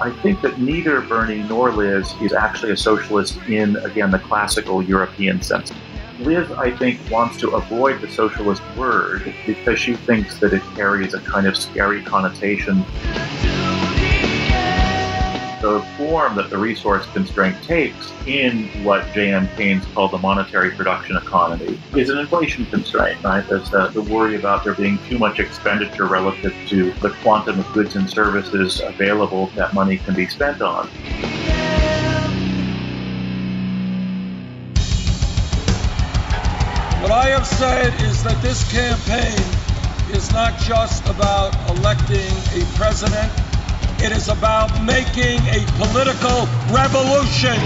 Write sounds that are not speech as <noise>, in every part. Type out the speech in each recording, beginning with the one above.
I think that neither Bernie nor Liz is actually a socialist in, again, the classical European sense. Liz, I think, wants to avoid the socialist word because she thinks that it carries a kind of scary connotation. The form that the resource constraint takes in what J.M. Keynes called the monetary production economy is an inflation constraint, right? There's the, the worry about there being too much expenditure relative to the quantum of goods and services available that money can be spent on. What I have said is that this campaign is not just about electing a president, it is about making a political revolution.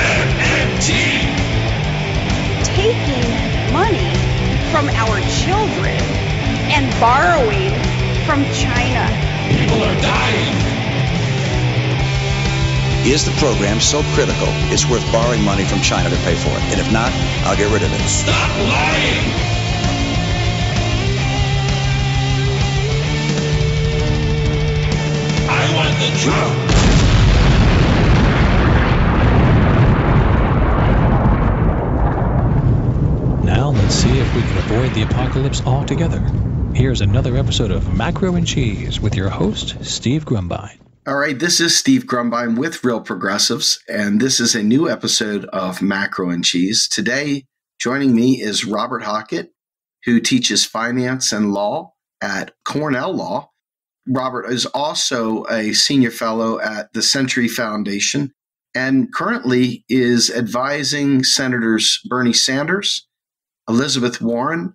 MMT. Taking money from our children and borrowing from China. People are dying. Is the program so critical it's worth borrowing money from China to pay for it? And if not, I'll get rid of it. Stop lying! Now let's see if we can avoid the apocalypse altogether. Here's another episode of Macro N Cheese with your host, Steve Grumbine. All right, this is Steve Grumbine with Real Progressives, and this is a new episode of Macro N Cheese. Today, joining me is Robert Hockett, who teaches finance and law at Cornell Law. Robert is also a senior fellow at the Century Foundation and currently is advising Senators Bernie Sanders, Elizabeth Warren,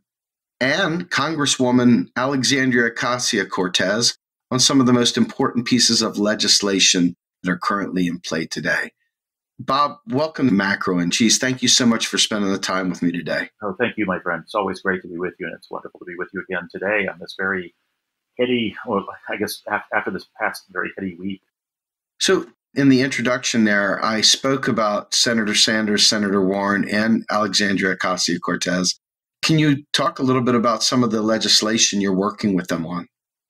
and Congresswoman Alexandria Ocasio Cortez on some of the most important pieces of legislation that are currently in play today. Bob, welcome to Macro N Cheese. Thank you so much for spending the time with me today. Oh, thank you, my friend. It's always great to be with you, and it's wonderful to be with you again today on this very heady, well, I guess after this past very heady week. So, in the introduction there, I spoke about Senator Sanders, Senator Warren, and Alexandria Ocasio Cortez. Can you talk a little bit about some of the legislation you're working with them on?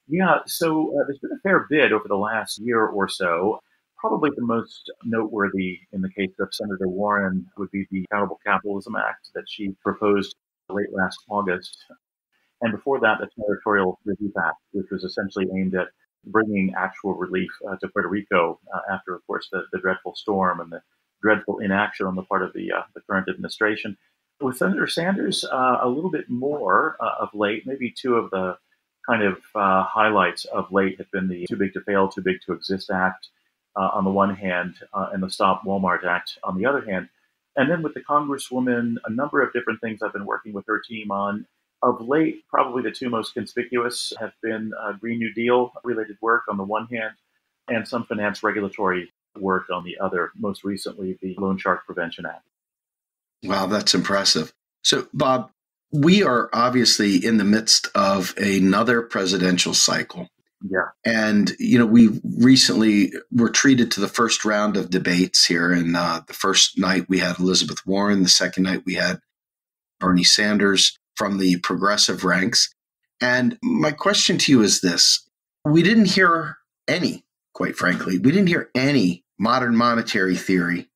Yeah, so uh, there's been a fair bit over the last year or so. Probably the most noteworthy in the case of Senator Warren would be the Accountable Capitalism Act that she proposed late last August. And before that, the Territorial Relief Act, which was essentially aimed at bringing actual relief uh, to Puerto Rico uh, after, of course, the, the, dreadful storm and the dreadful inaction on the part of the, uh, the current administration. With Senator Sanders, uh, a little bit more uh, of late, maybe two of the kind of uh, highlights of late have been the Too Big to Fail, Too Big to Exist Act on the one hand, and the Stop Walmart Act on the other hand. And then with the Congresswoman, a number of different things I've been working with her team on of late, probably the two most conspicuous have been uh, Green New Deal related work on the one hand, and some finance regulatory work on the other, most recently, the Loan Shark Prevention Act. Wow, that's impressive. So, Bob, we are obviously in the midst of another presidential cycle. Yeah. And, you know, we recently were treated to the first round of debates here. And uh, the first night we had Elizabeth Warren, the second night we had Bernie Sanders from the progressive ranks. And my question to you is this we didn't hear any, quite frankly, we didn't hear any modern monetary theory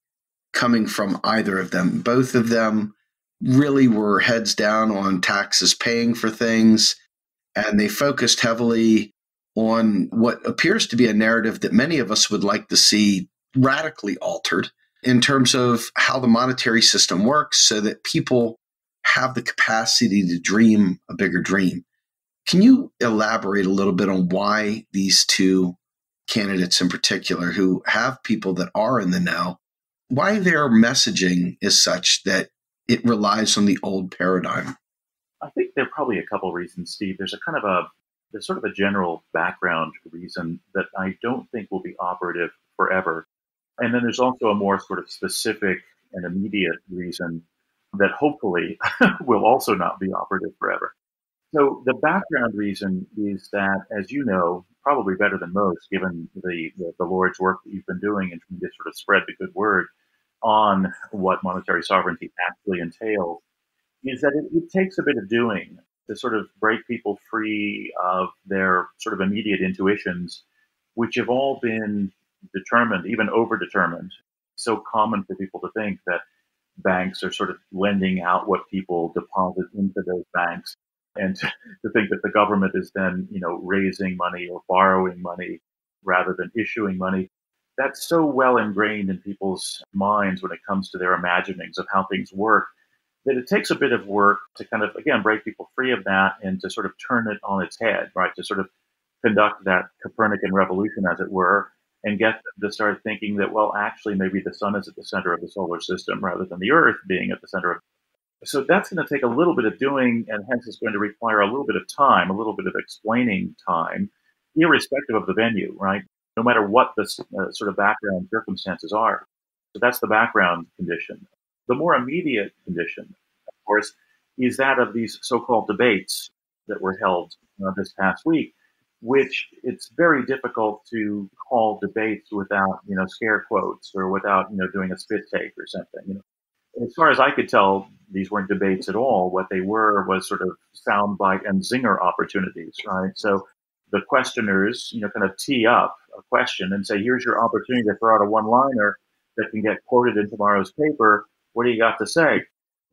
coming from either of them. Both of them really were heads down on taxes paying for things, and they focused heavily on what appears to be a narrative that many of us would like to see radically altered in terms of how the monetary system works so that people have the capacity to dream a bigger dream. Can you elaborate a little bit on why these two candidates in particular, who have people that are in the know, why their messaging is such that it relies on the old paradigm? I think there are probably a couple reasons, Steve. There's a kind of a there's sort of a general background reason that I don't think will be operative forever. And then there's also a more sort of specific and immediate reason that hopefully <laughs> will also not be operative forever. So the background reason is that, as you know, probably better than most, given the, the, the Lord's work that you've been doing and trying to sort of spread the good word on what monetary sovereignty actually entails, is that it, it takes a bit of doing to sort of break people free of their sort of immediate intuitions, which have all been determined, even overdetermined. So common for people to think that banks are sort of lending out what people deposit into those banks and to, <laughs> to think that the government is then, you know, raising money or borrowing money rather than issuing money. That's so well ingrained in people's minds when it comes to their imaginings of how things work that it takes a bit of work to kind of, again, break people free of that and to sort of turn it on its head, right? To sort of conduct that Copernican revolution, as it were, and get them to start thinking that, well, actually, maybe the sun is at the center of the solar system rather than the Earth being at the center of. So that's going to take a little bit of doing, and hence it's going to require a little bit of time, a little bit of explaining time, irrespective of the venue, right? No matter what the uh, sort of background circumstances are. So that's the background condition. The more immediate condition, of course, is that of these so-called debates that were held uh, this past week, which it's very difficult to call debates without, you know, scare quotes or without, you know, doing a spit take or something. You know, as far as I could tell, these weren't debates at all. What they were was sort of soundbite and zinger opportunities, right? So the questioners, you know, kind of tee up a question and say, here's your opportunity to throw out a one-liner that can get quoted in tomorrow's paper. What do you got to say?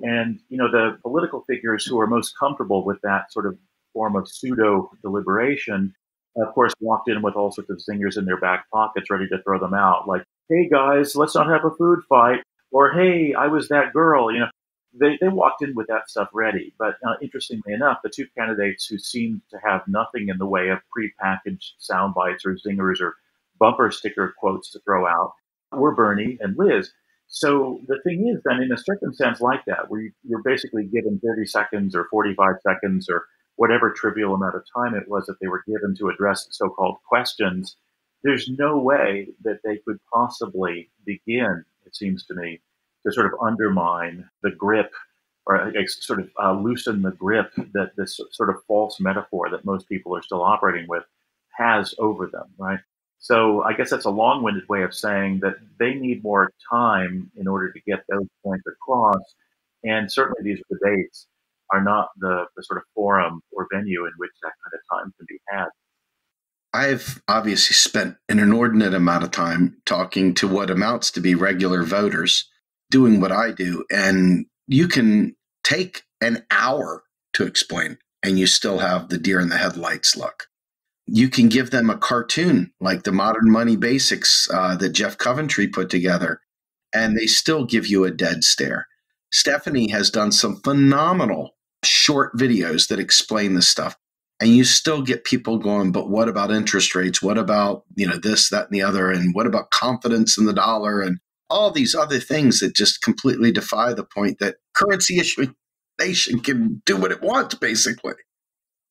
And, you know, the political figures who are most comfortable with that sort of form of pseudo deliberation, of course, walked in with all sorts of zingers in their back pockets ready to throw them out. Like, hey guys, let's not have a food fight. Or, hey, I was that girl. You know, they, they walked in with that stuff ready. But uh, interestingly enough, the two candidates who seemed to have nothing in the way of prepackaged sound bites or zingers or bumper sticker quotes to throw out were Bernie and Liz. So the thing is, then, in a circumstance like that, where you're basically given 30 seconds or 45 seconds or whatever trivial amount of time it was that they were given to address so called questions, there's no way that they could possibly begin, it seems to me, to sort of undermine the grip or sort of uh, loosen the grip that this sort of false metaphor that most people are still operating with has over them, right? So I guess that's a long-winded way of saying that they need more time in order to get those points across. And certainly these debates are not the, the sort of forum or venue in which that kind of time can be had. I've obviously spent an inordinate amount of time talking to what amounts to be regular voters doing what I do. And you can take an hour to explain, and you still have the deer in the headlights look you can give them a cartoon like the Modern Money Basics uh, that Jeff Coventry put together, and they still give you a dead stare. Stephanie has done some phenomenal short videos that explain this stuff. And you still get people going, but what about interest rates? What about, you know, this, that, and the other? And what about confidence in the dollar? And all these other things that just completely defy the point that currency issuing nation can do what it wants, basically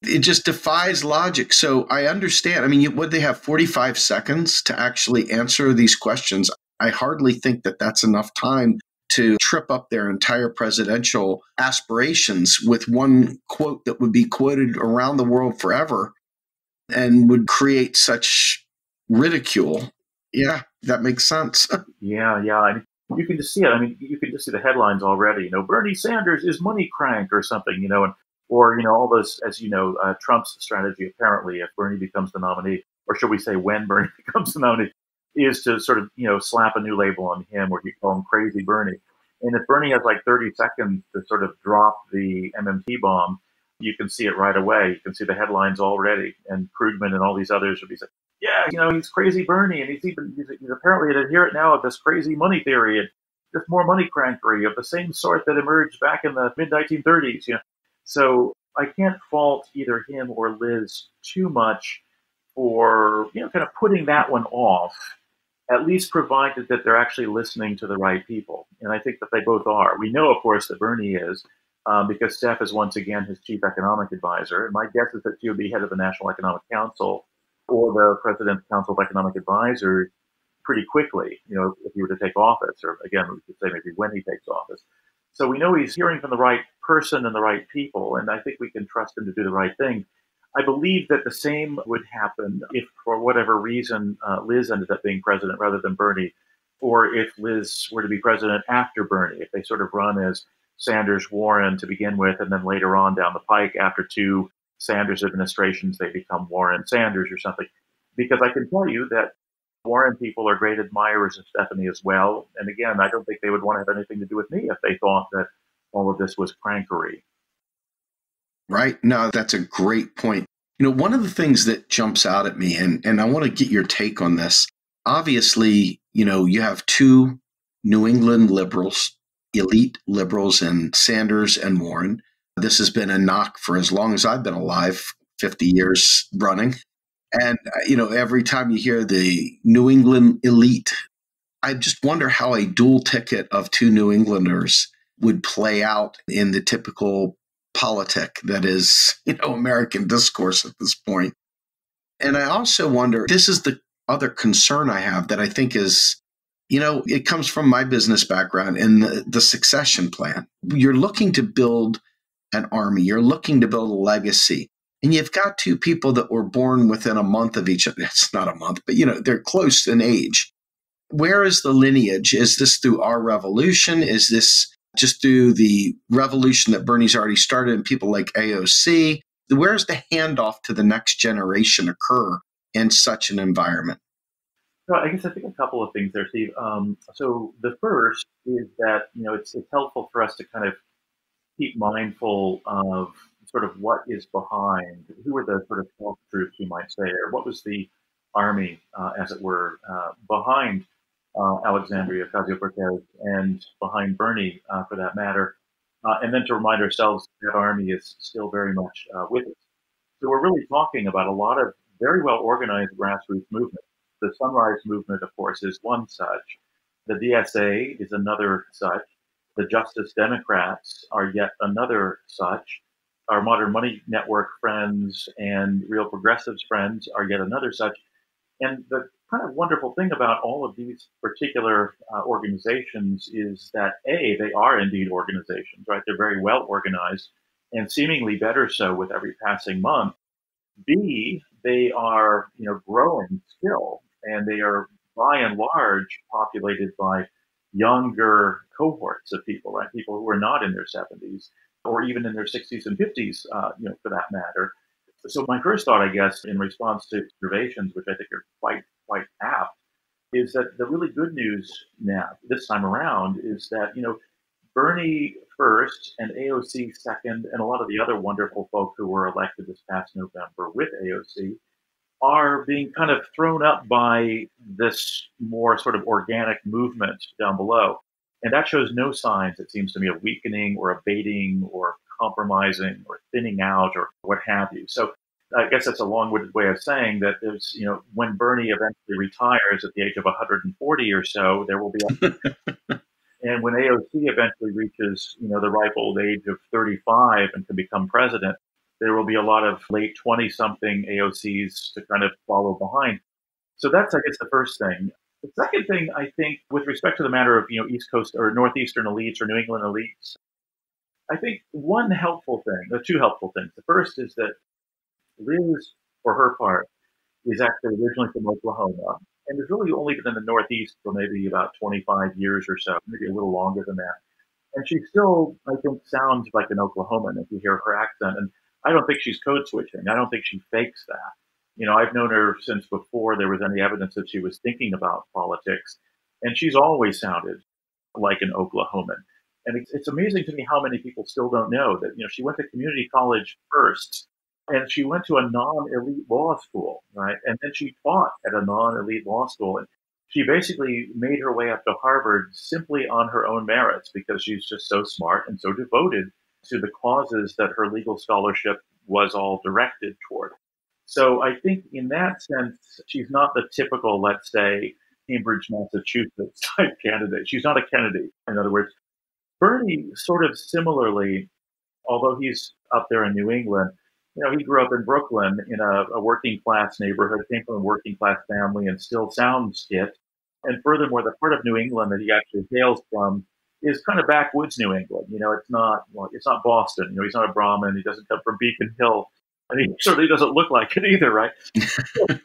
it just defies logic. So I understand. I mean, would they have 45 seconds to actually answer these questions? I hardly think that that's enough time to trip up their entire presidential aspirations with one quote that would be quoted around the world forever and would create such ridicule. Yeah, that makes sense. <laughs> yeah, yeah. I mean, you can just see it. I mean, you can just see the headlines already. You know, Bernie Sanders is money crank or something. You know, and or you know all those as you know uh, trump's strategy apparently if bernie becomes the nominee or should we say when bernie <laughs> becomes the nominee is to sort of you know slap a new label on him or you call him crazy bernie. And if bernie has like 30 seconds to sort of drop the mmt bomb you can see it right away. You can see the headlines already. And krugman and all these others would be saying yeah you know he's crazy bernie and he's even he's, he's apparently an adherent now of this crazy money theory and just more money crankery of the same sort that emerged back in the mid 1930s you know. So I can't fault either him or Liz too much for, you know, kind of putting that one off, at least provided that they're actually listening to the right people. And I think that they both are. We know, of course, that Bernie is, um, because Steph is once again his chief economic advisor. And my guess is that she would be head of the National Economic Council or the President's Council of Economic Advisors pretty quickly, you know, if he were to take office, or again, we could say maybe when he takes office. So we know he's hearing from the right person and the right people, and I think we can trust him to do the right thing. I believe that the same would happen if, for whatever reason, uh, Liz ended up being president rather than Bernie, or if Liz were to be president after Bernie, if they sort of run as Sanders Warren to begin with, and then later on down the pike, after two Sanders administrations, they become Warren Sanders or something. Because I can tell you that Warren people are great admirers of Stephanie as well. And again, I don't think they would want to have anything to do with me if they thought that all of this was prankery. Right. No, that's a great point. You know, one of the things that jumps out at me, and, and I want to get your take on this. Obviously, you know, you have two New England liberals, elite liberals, and Sanders and Warren. This has been a knock for as long as I've been alive, 50 years running. And, uh, you know, every time you hear the New England elite, I just wonder how a dual ticket of two New Englanders would play out in the typical politic that is, <laughs> you know, American discourse at this point. And I also wonder this is the other concern I have that I think is, you know, it comes from my business background and the, the succession plan. You're looking to build an army, you're looking to build a legacy. And you've got two people that were born within a month of each other. <laughs> It's not a month, but you know, they're close in age. Where is the lineage? Is this through our revolution? Is this just through the revolution that Bernie's already started and people like AOC. Where's the handoff to the next generation occur in such an environment? Well, I guess I think a couple of things there, Steve. Um, so the first is that you know it's, it's helpful for us to kind of keep mindful of sort of what is behind, who are the sort of false troops, you might say, or what was the army, uh, as it were, uh, behind uh, Alexandria Ocasio Cortez and behind Bernie, uh, for that matter. Uh, and then to remind ourselves that army is still very much uh, with us. So we're really talking about a lot of very well organized grassroots movements. The Sunrise Movement, of course, is one such. The DSA is another such. The Justice Democrats are yet another such. Our Modern Money Network friends and Real Progressives friends are yet another such. And the kind of wonderful thing about all of these particular uh, organizations is that a they are indeed organizations, right? They're very well organized and seemingly better so with every passing month. B they are you know growing still, and they are by and large populated by younger cohorts of people, right? People who are not in their 70s or even in their 60s and 50s, uh, you know, for that matter. So my first thought, I guess, in response to observations, which I think are quite quite apt, is that the really good news now this time around is that you know Bernie first and AOC second, and a lot of the other wonderful folk who were elected this past November with AOC are being kind of thrown up by this more sort of organic movement down below. And that shows no signs, it seems to me, of weakening or abating or compromising or thinning out or what have you. So I guess that's a long-winded way of saying that there's, you know, when Bernie eventually retires at the age of 140 or so, there will be, a, <laughs> and when AOC eventually reaches, you know, the ripe old age of 35 and can become president, there will be a lot of late 20-something AOCs to kind of follow behind. So that's, I guess, the first thing. The second thing, I think, with respect to the matter of, you know, East Coast or Northeastern elites or New England elites, I think one helpful thing, or two helpful things. The first is that Liz, for her part, is actually originally from Oklahoma and has really only been in the Northeast for maybe about 25 years or so, maybe a little longer than that. And she still, I think, sounds like an Oklahoman if you hear her accent. And I don't think she's code switching. I don't think she fakes that. You know, I've known her since before there was any evidence that she was thinking about politics, and she's always sounded like an Oklahoman. And it's, it's amazing to me how many people still don't know that, you know, she went to community college first and she went to a non-elite law school, right? And then she taught at a non-elite law school, and she basically made her way up to Harvard simply on her own merits because she's just so smart and so devoted to the causes that her legal scholarship was all directed toward. So I think in that sense, she's not the typical, let's say, Cambridge, Massachusetts <laughs> type candidate. She's not a Kennedy. In other words, Bernie sort of similarly, although he's up there in New England, you know, he grew up in Brooklyn in a, a working class neighborhood, came from a working class family, and still sounds it. And furthermore, the part of New England that he actually hails from is kind of backwoods New England. You know, it's not well, it's not Boston. You know, he's not a Brahmin. He doesn't come from Beacon Hill, <laughs> and he certainly doesn't look like it either, right? <laughs>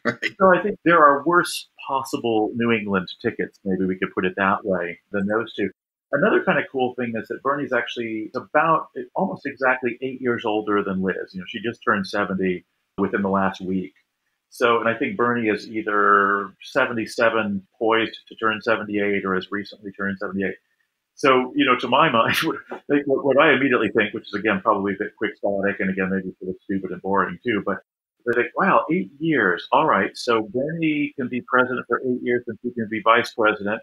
right? So I think there are worse possible New England tickets. Maybe we could put it that way than those two. Another kind of cool thing is that Bernie's actually about almost exactly eight years older than Liz. You know, she just turned 70 within the last week. So, and I think Bernie is either 77, poised to turn 78, or has recently turned 78. So, you know, to my mind, <laughs> what, I immediately think, which is again probably a bit quixotic and again maybe sort of stupid and boring too, but they think, wow, eight years. All right, so Bernie can be president for eight years and she can be vice president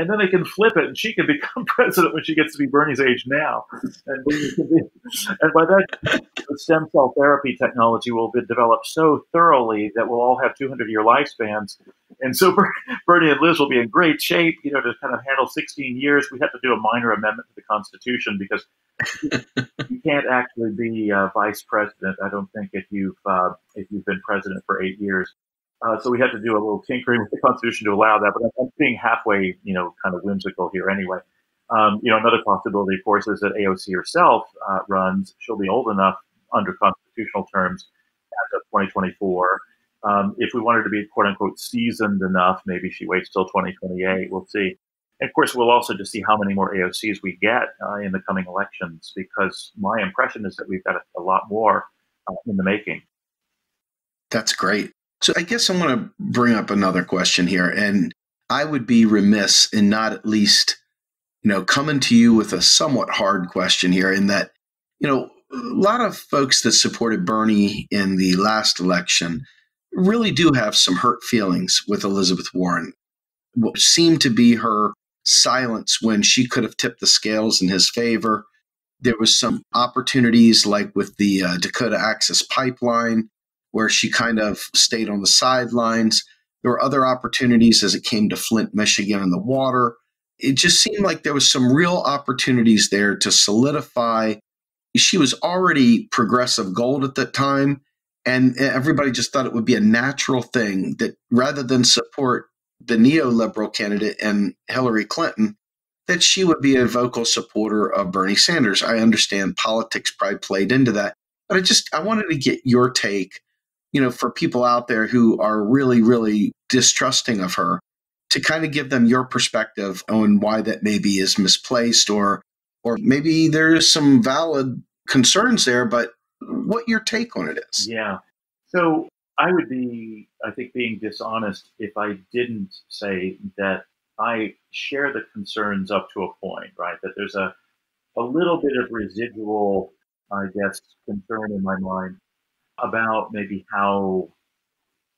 and then they can flip it, and she can <laughs> become president when she gets to be Bernie's age now. And, be, and by that, the stem cell therapy technology will be developed so thoroughly that we'll all have 200 year lifespans. And so <laughs> Bernie and Liz will be in great shape, you know, to kind of handle 16 years. We have to do a minor amendment to the Constitution because <laughs> you can't actually be uh, vice president. I don't think if you've uh, if you've been president for eight years. Uh, so we had to do a little tinkering with the Constitution to allow that, but I'm being halfway, you know, kind of whimsical here anyway. Um, you know, another possibility, of course, is that AOC herself uh, runs. She'll be old enough under constitutional terms as of 2024. Um, if we wanted to be quote unquote seasoned enough, maybe she waits till 2028. We'll see. And of course, we'll also just see how many more AOCs we get uh, in the coming elections, because my impression is that we've got a, a lot more uh, in the making. That's great. So I guess I want to bring up another question here, and I would be remiss in not at least, you know, coming to you with a somewhat hard question here. In that, you know, a lot of folks that supported Bernie in the last election really do have some hurt feelings with Elizabeth Warren. What seemed to be her silence when she could have tipped the scales in his favor. There was some opportunities like with the uh, Dakota Access Pipeline where she kind of stayed on the sidelines. There were other opportunities as it came to Flint, Michigan, and the water. It just seemed like there was some real opportunities there to solidify. She was already progressive gold at that time, and everybody just thought it would be a natural thing that rather than support the neoliberal candidate and Hillary Clinton, that she would be a vocal supporter of Bernie Sanders. I understand politics probably played into that, but I just I wanted to get your take you know, for people out there who are really, really distrusting of her, to kind of give them your perspective on why that maybe is misplaced or or maybe there's some valid concerns there, but what your take on it is. Yeah. So I would be, I think, being dishonest if I didn't say that I share the concerns up to a point, right? That there's a, a little bit of residual, I guess, concern in my mind about maybe how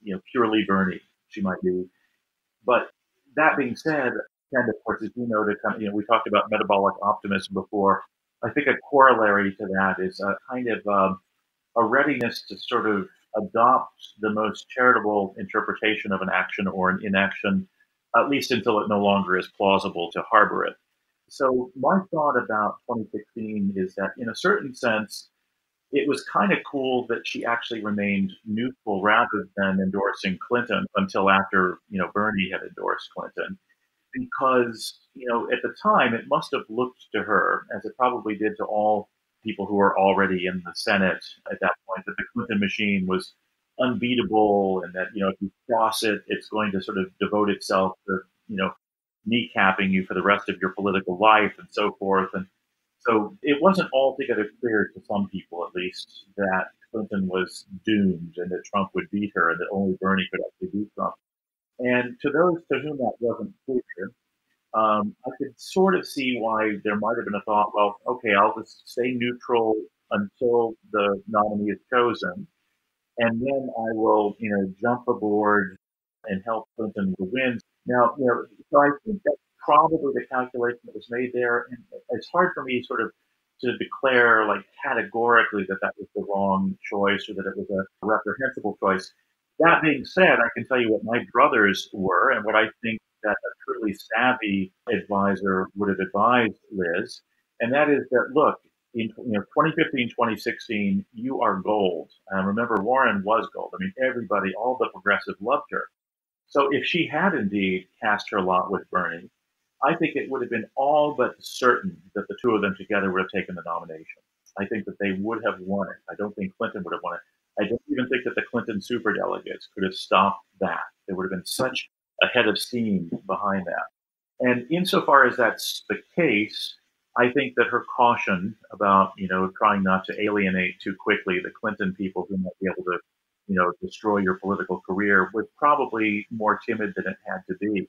you know purely Bernie she might be. But that being said, and of course, as you know, to of, you know, we talked about metabolic optimism before. I think a corollary to that is a kind of um, a readiness to sort of adopt the most charitable interpretation of an action or an inaction, at least until it no longer is plausible to harbor it. So my thought about 2016 is that, in a certain sense, it was kind of cool that she actually remained neutral rather than endorsing Clinton until after you know Bernie had endorsed Clinton, because you know at the time it must have looked to her as it probably did to all people who were already in the Senate at that point that the Clinton machine was unbeatable and that you know if you cross it it's going to sort of devote itself to you know kneecapping you for the rest of your political life and so forth. And so it wasn't altogether clear to some people, at least, that Clinton was doomed and that Trump would beat her and that only Bernie could actually beat Trump. And to those to whom that wasn't clear, um, I could sort of see why there might have been a thought, well, okay, I'll just stay neutral until the nominee is chosen. And then I will, you know, jump aboard and help Clinton to win. Now, you know, so I think that probably the calculation that was made there. And it's hard for me sort of to declare like categorically that that was the wrong choice or that it was a reprehensible choice. That being said, I can tell you what my brothers were and what I think that a truly savvy advisor would have advised Liz. And that is that, look, in you know, 2015, 2016, you are gold. And remember, Warren was gold. I mean, everybody, all the progressive loved her. So if she had indeed cast her lot with Bernie, I think it would have been all but certain that the two of them together would have taken the nomination. I think that they would have won it. I don't think Clinton would have won it. I don't even think that the Clinton superdelegates could have stopped that. There would have been such a head of steam behind that. And insofar as that's the case, I think that her caution about, you know, trying not to alienate too quickly the Clinton people who might be able to, you know, destroy your political career was probably more timid than it had to be.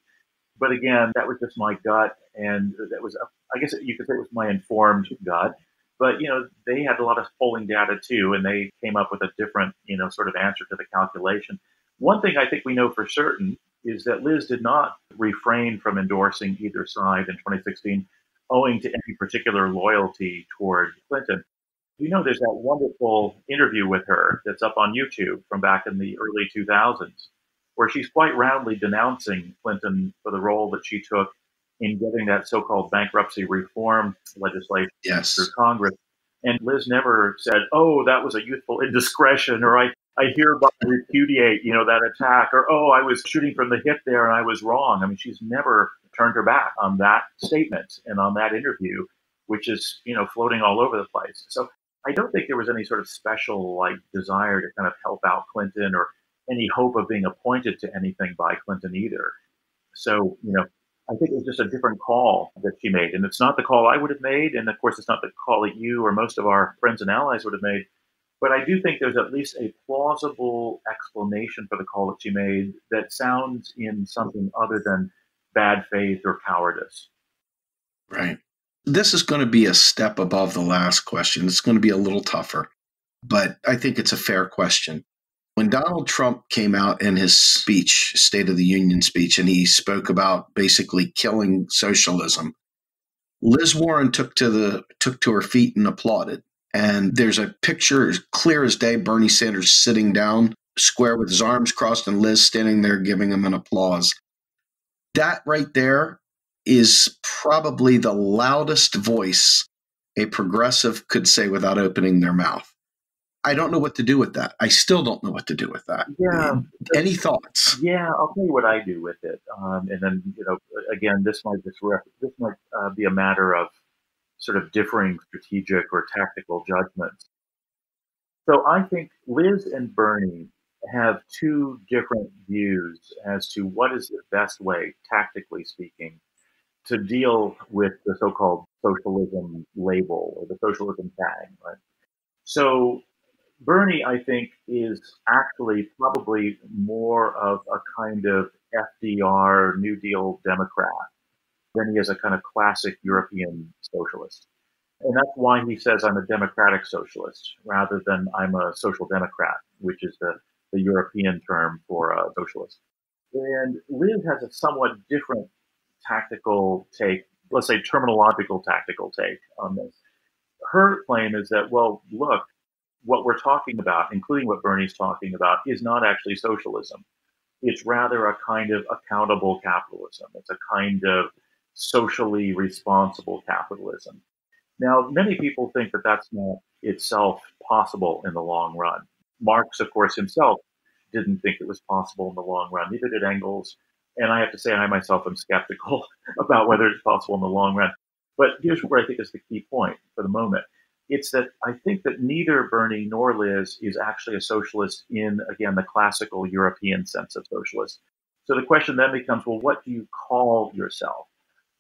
But again, that was just my gut, and that was, I guess you could say it was my informed gut. But you know, they had a lot of polling data too, and they came up with a different, you know, sort of answer to the calculation. One thing I think we know for certain is that Liz did not refrain from endorsing either side in 2016 owing to any particular loyalty toward Clinton. You know, there's that wonderful interview with her that's up on YouTube from back in the early 2000s, where she's quite roundly denouncing Clinton for the role that she took in getting that so called bankruptcy reform legislation yes. through Congress. And Liz never said, oh, that was a youthful indiscretion, or I, I hereby repudiate, you know, that attack, or oh, I was shooting from the hip there and I was wrong. I mean, she's never turned her back on that statement and on that interview, which is, you know, floating all over the place. So I don't think there was any sort of special like desire to kind of help out Clinton or any hope of being appointed to anything by Clinton either. So, you know, I think it was just a different call that she made. And it's not the call I would have made. And of course, it's not the call that you or most of our friends and allies would have made. But I do think there's at least a plausible explanation for the call that she made that sounds in something other than bad faith or cowardice. Right. This is going to be a step above the last question. It's going to be a little tougher, but I think it's a fair question. When Donald Trump came out in his speech, State of the Union speech, and he spoke about basically killing socialism, Liz Warren took to the took to her feet and applauded. And there's a picture as clear as day, Bernie Sanders sitting down square with his arms crossed and Liz standing there giving him an applause that right there is probably the loudest voice a progressive could say without opening their mouth. I don't know what to do with that. I still don't know what to do with that. Yeah. Any thoughts? Yeah, I'll tell you what I do with it. Um, and then, you know, again, this might just ref- this might uh, be a matter of sort of differing strategic or tactical judgments. So I think Liz and Bernie have two different views as to what is the best way, tactically speaking, to deal with the so-called socialism label or the socialism tag, right? So Bernie, I think, is actually probably more of a kind of FDR New Deal Democrat than he is a kind of classic European socialist. And that's why he says I'm a democratic socialist rather than I'm a social democrat, which is the the European term for a socialist. And Liz has a somewhat different tactical take, let's say terminological tactical take on this. Her claim is that, well, look, what we're talking about, including what Bernie's talking about, is not actually socialism. It's rather a kind of accountable capitalism. It's a kind of socially responsible capitalism. Now, many people think that that's not itself possible in the long run. Marx, of course, himself didn't think it was possible in the long run. Neither did Engels. And I have to say, I myself am skeptical <laughs> about whether it's possible in the long run. But here's where I think is the key point for the moment. It's that I think that neither Bernie nor Liz is actually a socialist in, again, the classical European sense of socialist. So the question then becomes well, what do you call yourself?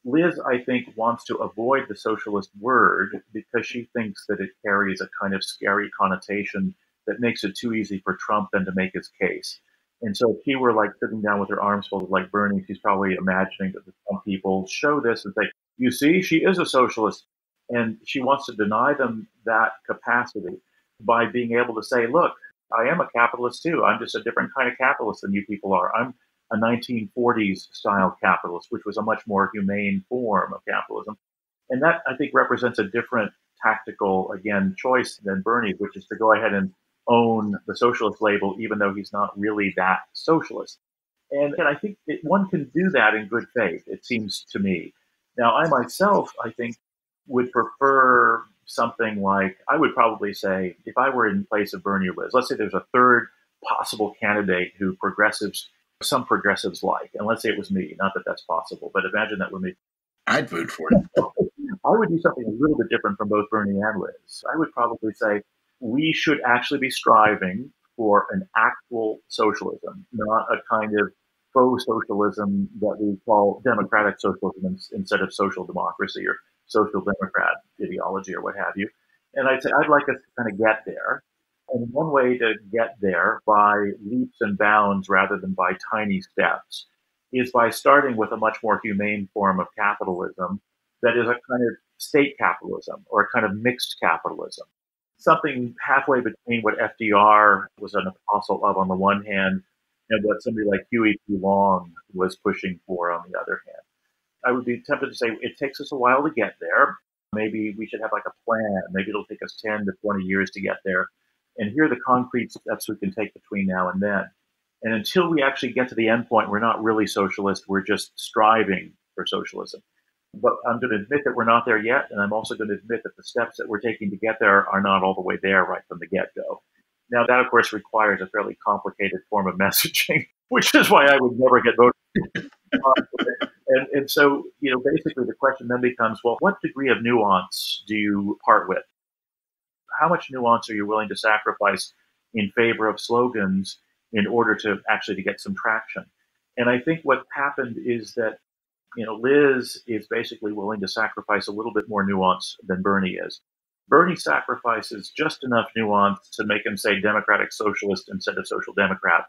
Liz, I think, wants to avoid the socialist word because she thinks that it carries a kind of scary connotation that makes it too easy for Trump then to make his case. And so if he were like sitting down with her arms folded like Bernie, she's probably imagining that the Trump people show this and say, you see, she is a socialist. And she wants to deny them that capacity by being able to say, look, I am a capitalist too. I'm just a different kind of capitalist than you people are. I'm a 1940s style capitalist, which was a much more humane form of capitalism. And that, I think, represents a different tactical, again, choice than Bernie, which is to go ahead and own the socialist label, even though he's not really that socialist. And, and I think it, one can do that in good faith, it seems to me. Now, I myself, I think, would prefer something like I would probably say, if I were in place of Bernie or Liz, let's say there's a third possible candidate who progressives, some progressives like, and let's say it was me, not that that's possible, but imagine that were me. I'd vote for it. <laughs> I would do something a little bit different from both Bernie and Liz. I would probably say, we should actually be striving for an actual socialism, not a kind of faux socialism that we call democratic socialism instead of social democracy or social democrat ideology or what have you. And I'd say I'd like us to kind of get there. And one way to get there by leaps and bounds rather than by tiny steps is by starting with a much more humane form of capitalism that is a kind of state capitalism or a kind of mixed capitalism. Something halfway between what FDR was an apostle of on the one hand and what somebody like Huey P. Long was pushing for on the other hand. I would be tempted to say it takes us a while to get there. Maybe we should have like a plan. Maybe it'll take us 10 to 20 years to get there. And here are the concrete steps we can take between now and then. And until we actually get to the end point, we're not really socialist. We're just striving for socialism. But I'm going to admit that we're not there yet. And I'm also going to admit that the steps that we're taking to get there are not all the way there right from the get go. Now, that, of course, requires a fairly complicated form of <laughs> messaging, which is why I would never get voted. <laughs> and, and so, you know, basically the question then becomes, well, what degree of nuance do you part with? How much nuance are you willing to sacrifice in favor of slogans in order to actually to get some traction? And I think what happened is that, you know, Liz is basically willing to sacrifice a little bit more nuance than Bernie is. Bernie sacrifices just enough nuance to make him say democratic socialist instead of social democrat.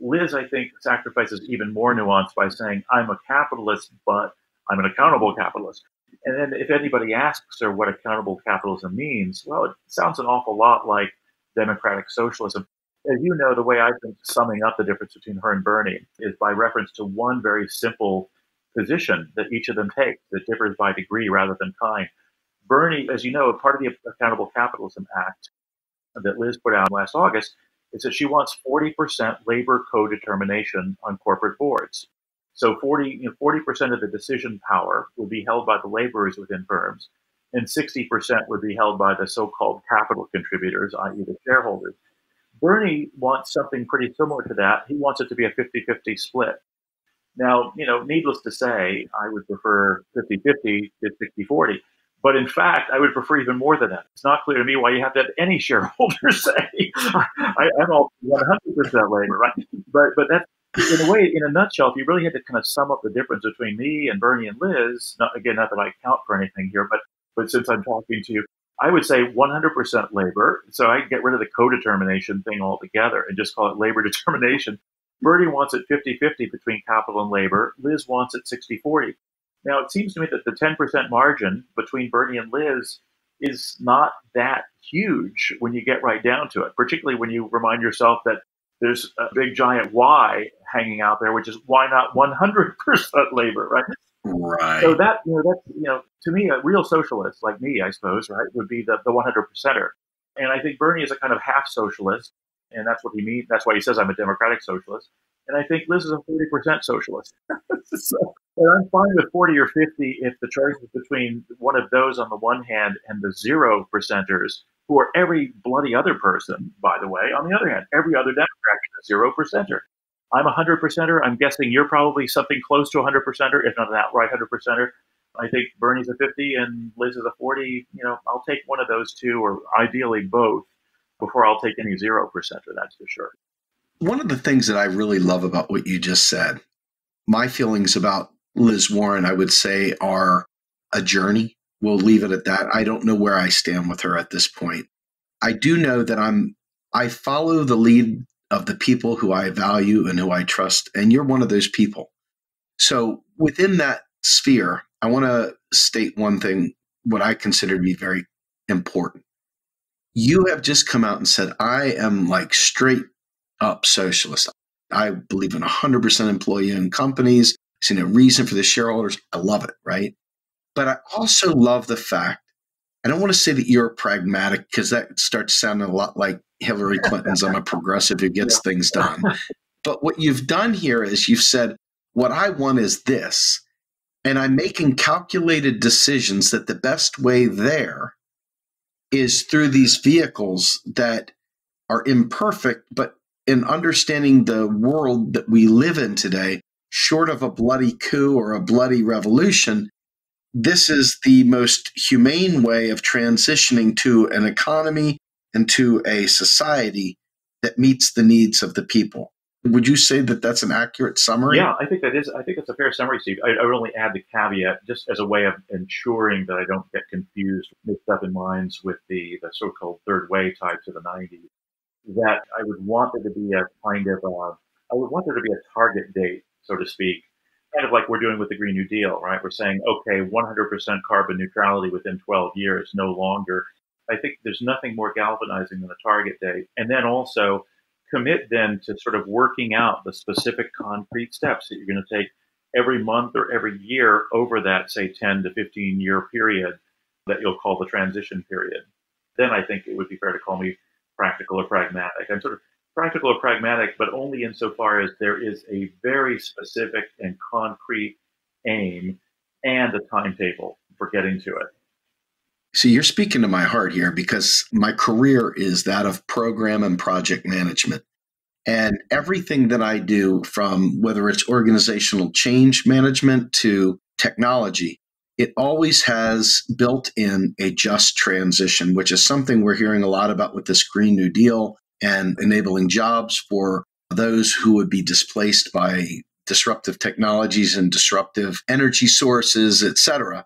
Liz, I think, sacrifices even more nuance by saying, I'm a capitalist, but I'm an accountable capitalist. And then if anybody asks her what accountable capitalism means, well, it sounds an awful lot like democratic socialism. As you know, the way I've been summing up the difference between her and Bernie is by reference to one very simple position that each of them takes that differs by degree rather than kind. Bernie, as you know, part of the Accountable Capitalism Act that Liz put out last August is that she wants 40% labor co-determination on corporate boards. So 40, you know, 40% of the decision power will be held by the laborers within firms, and 60% would be held by the so-called capital contributors, i.e. the shareholders. Bernie wants something pretty similar to that. He wants it to be a 50-50 split. Now, you know, needless to say, I would prefer 50-50 to 60-40. But in fact, I would prefer even more than that. It's not clear to me why you have to have any shareholder <laughs> say. I, am all 100% labor, right? But but that's in a way, in a nutshell, if you really had to kind of sum up the difference between me and Bernie and Liz, not, again, not that I count for anything here, but but since I'm talking to you, I would say 100% labor. So I get rid of the co-determination thing altogether and just call it labor <laughs> determination. Bernie wants it 50-50 between capital and labor. Liz wants it 60-40. Now, it seems to me that the 10% margin between Bernie and Liz is not that huge when you get right down to it, particularly when you remind yourself that there's a big giant Y hanging out there, which is why not 100% labor, right? Right. So that, you know, that's, you know, to me, a real socialist like me, I suppose, right, would be the, the 100%er. And I think Bernie is a kind of half socialist, and that's what he means. That's why he says I'm a democratic socialist. And I think Liz is a 40% socialist. <laughs> so, and I'm fine with 40 or 50 if the choice is between one of those on the one hand and the zero percenters, who are every bloody other person, by the way, on the other hand. Every other Democrat is a zero percenter. I'm a 100 percenter. I'm guessing you're probably something close to a 100 percenter, if not an outright 100 percenter. I think Bernie's a 50 and Liz is a 40. You know, I'll take one of those two, or ideally both, before I'll take any zero percenter, that's for sure. One of the things that I really love about what you just said, my feelings about Liz Warren, I would say, are a journey. We'll leave it at that. I don't know where I stand with her at this point. I do know that I'm I follow the lead of the people who I value and who I trust, and you're one of those people. So within that sphere, I want to state one thing, what I consider to be very important. You have just come out and said, I am like straight up socialist. I believe in 100% employee owned companies seen a reason for the shareholders. I love it, right? But I also love the fact, I don't want to say that you're pragmatic because that starts sounding a lot like Hillary Clinton's I'm a progressive who gets yeah. things done. <laughs> But what you've done here is you've said, what I want is this. And I'm making calculated decisions that the best way there is through these vehicles that are imperfect, but in understanding the world that we live in today, short of a bloody coup or a bloody revolution, this is the most humane way of transitioning to an economy and to a society that meets the needs of the people. Would you say that that's an accurate summary? Yeah, I think that is. I think it's a fair summary, Steve. I, I would only add the caveat just as a way of ensuring that I don't get confused, mixed up in minds with the, the so-called third way tied to the 90s. That I would want there to be a kind of, uh, I would want there to be a target date, so to speak, kind of like we're doing with the Green New Deal, right? We're saying, okay, 100% carbon neutrality within 12 years, no longer. I think there's nothing more galvanizing than a target date. And then also commit then to sort of working out the specific concrete steps that you're going to take every month or every year over that, say, 10 to 15 year period that you'll call the transition period. Then I think it would be fair to call me practical or pragmatic. I'm sort of practical or pragmatic, but only insofar as there is a very specific and concrete aim and a timetable for getting to it. See, you're speaking to my heart here because my career is that of program and project management. And everything that I do, from whether it's organizational change management to technology, it always has built in a just transition, which is something we're hearing a lot about with this Green New Deal and enabling jobs for those who would be displaced by disruptive technologies and disruptive energy sources, et cetera.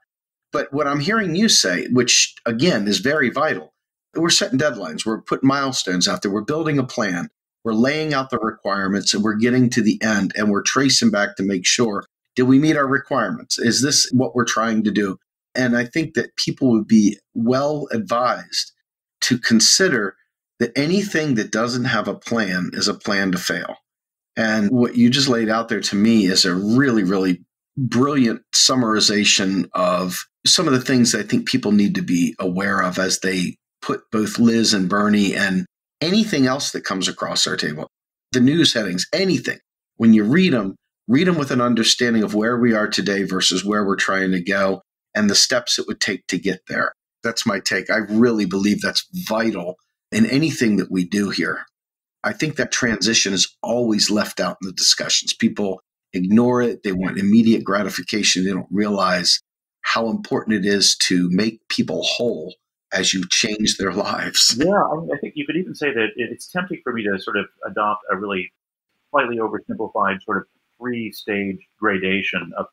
But what I'm hearing you say, which again is very vital, we're setting deadlines, we're putting milestones out there, we're building a plan, we're laying out the requirements, and we're getting to the end and we're tracing back to make sure did we meet our requirements? Is this what we're trying to do? And I think that people would be well advised to consider that anything that doesn't have a plan is a plan to fail. And what you just laid out there to me is a really, really brilliant summarization of some of the things I think people need to be aware of as they put both Liz and Bernie and anything else that comes across our table, the news headings, anything. When you read them, read them with an understanding of where we are today versus where we're trying to go and the steps it would take to get there. That's my take. I really believe that's vital in anything that we do here. I think that transition is always left out in the discussions. People ignore it. They want immediate gratification. They don't realize how important it is to make people whole as you change their lives. <laughs> Yeah, I, think you could even say that it's tempting for me to sort of adopt a really slightly oversimplified sort of three stage gradation of,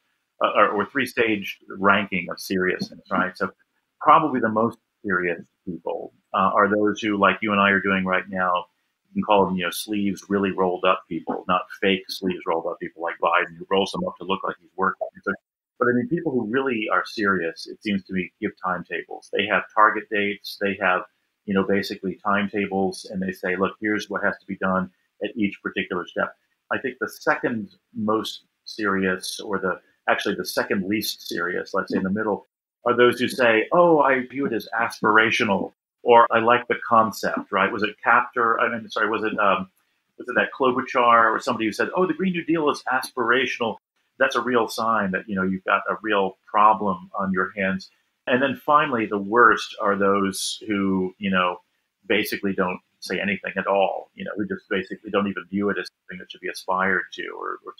uh, or, or three stage ranking of seriousness, right? So, probably the most serious people uh, are those who, like you and I are doing right now, you can call them, you know, sleeves really rolled up people, not fake sleeves rolled up people like Biden who rolls them up to look like he's working. So, but I mean, people who really are serious, it seems to me, give timetables. They have target dates. They have, you know, basically timetables, and they say, look, here's what has to be done at each particular step. I think the second most serious, or the actually the second least serious, let's say in the middle, are those who say, oh, I view it as aspirational or I like the concept, right? Was it Kaptur? I mean, sorry, was it um, was it that Klobuchar or somebody who said, "Oh, the Green New Deal is aspirational"? That's a real sign that you know you've got a real problem on your hands. And then finally, the worst are those who you know basically don't say anything at all. You know, we just basically don't even view it as something that should be aspired to. Or, or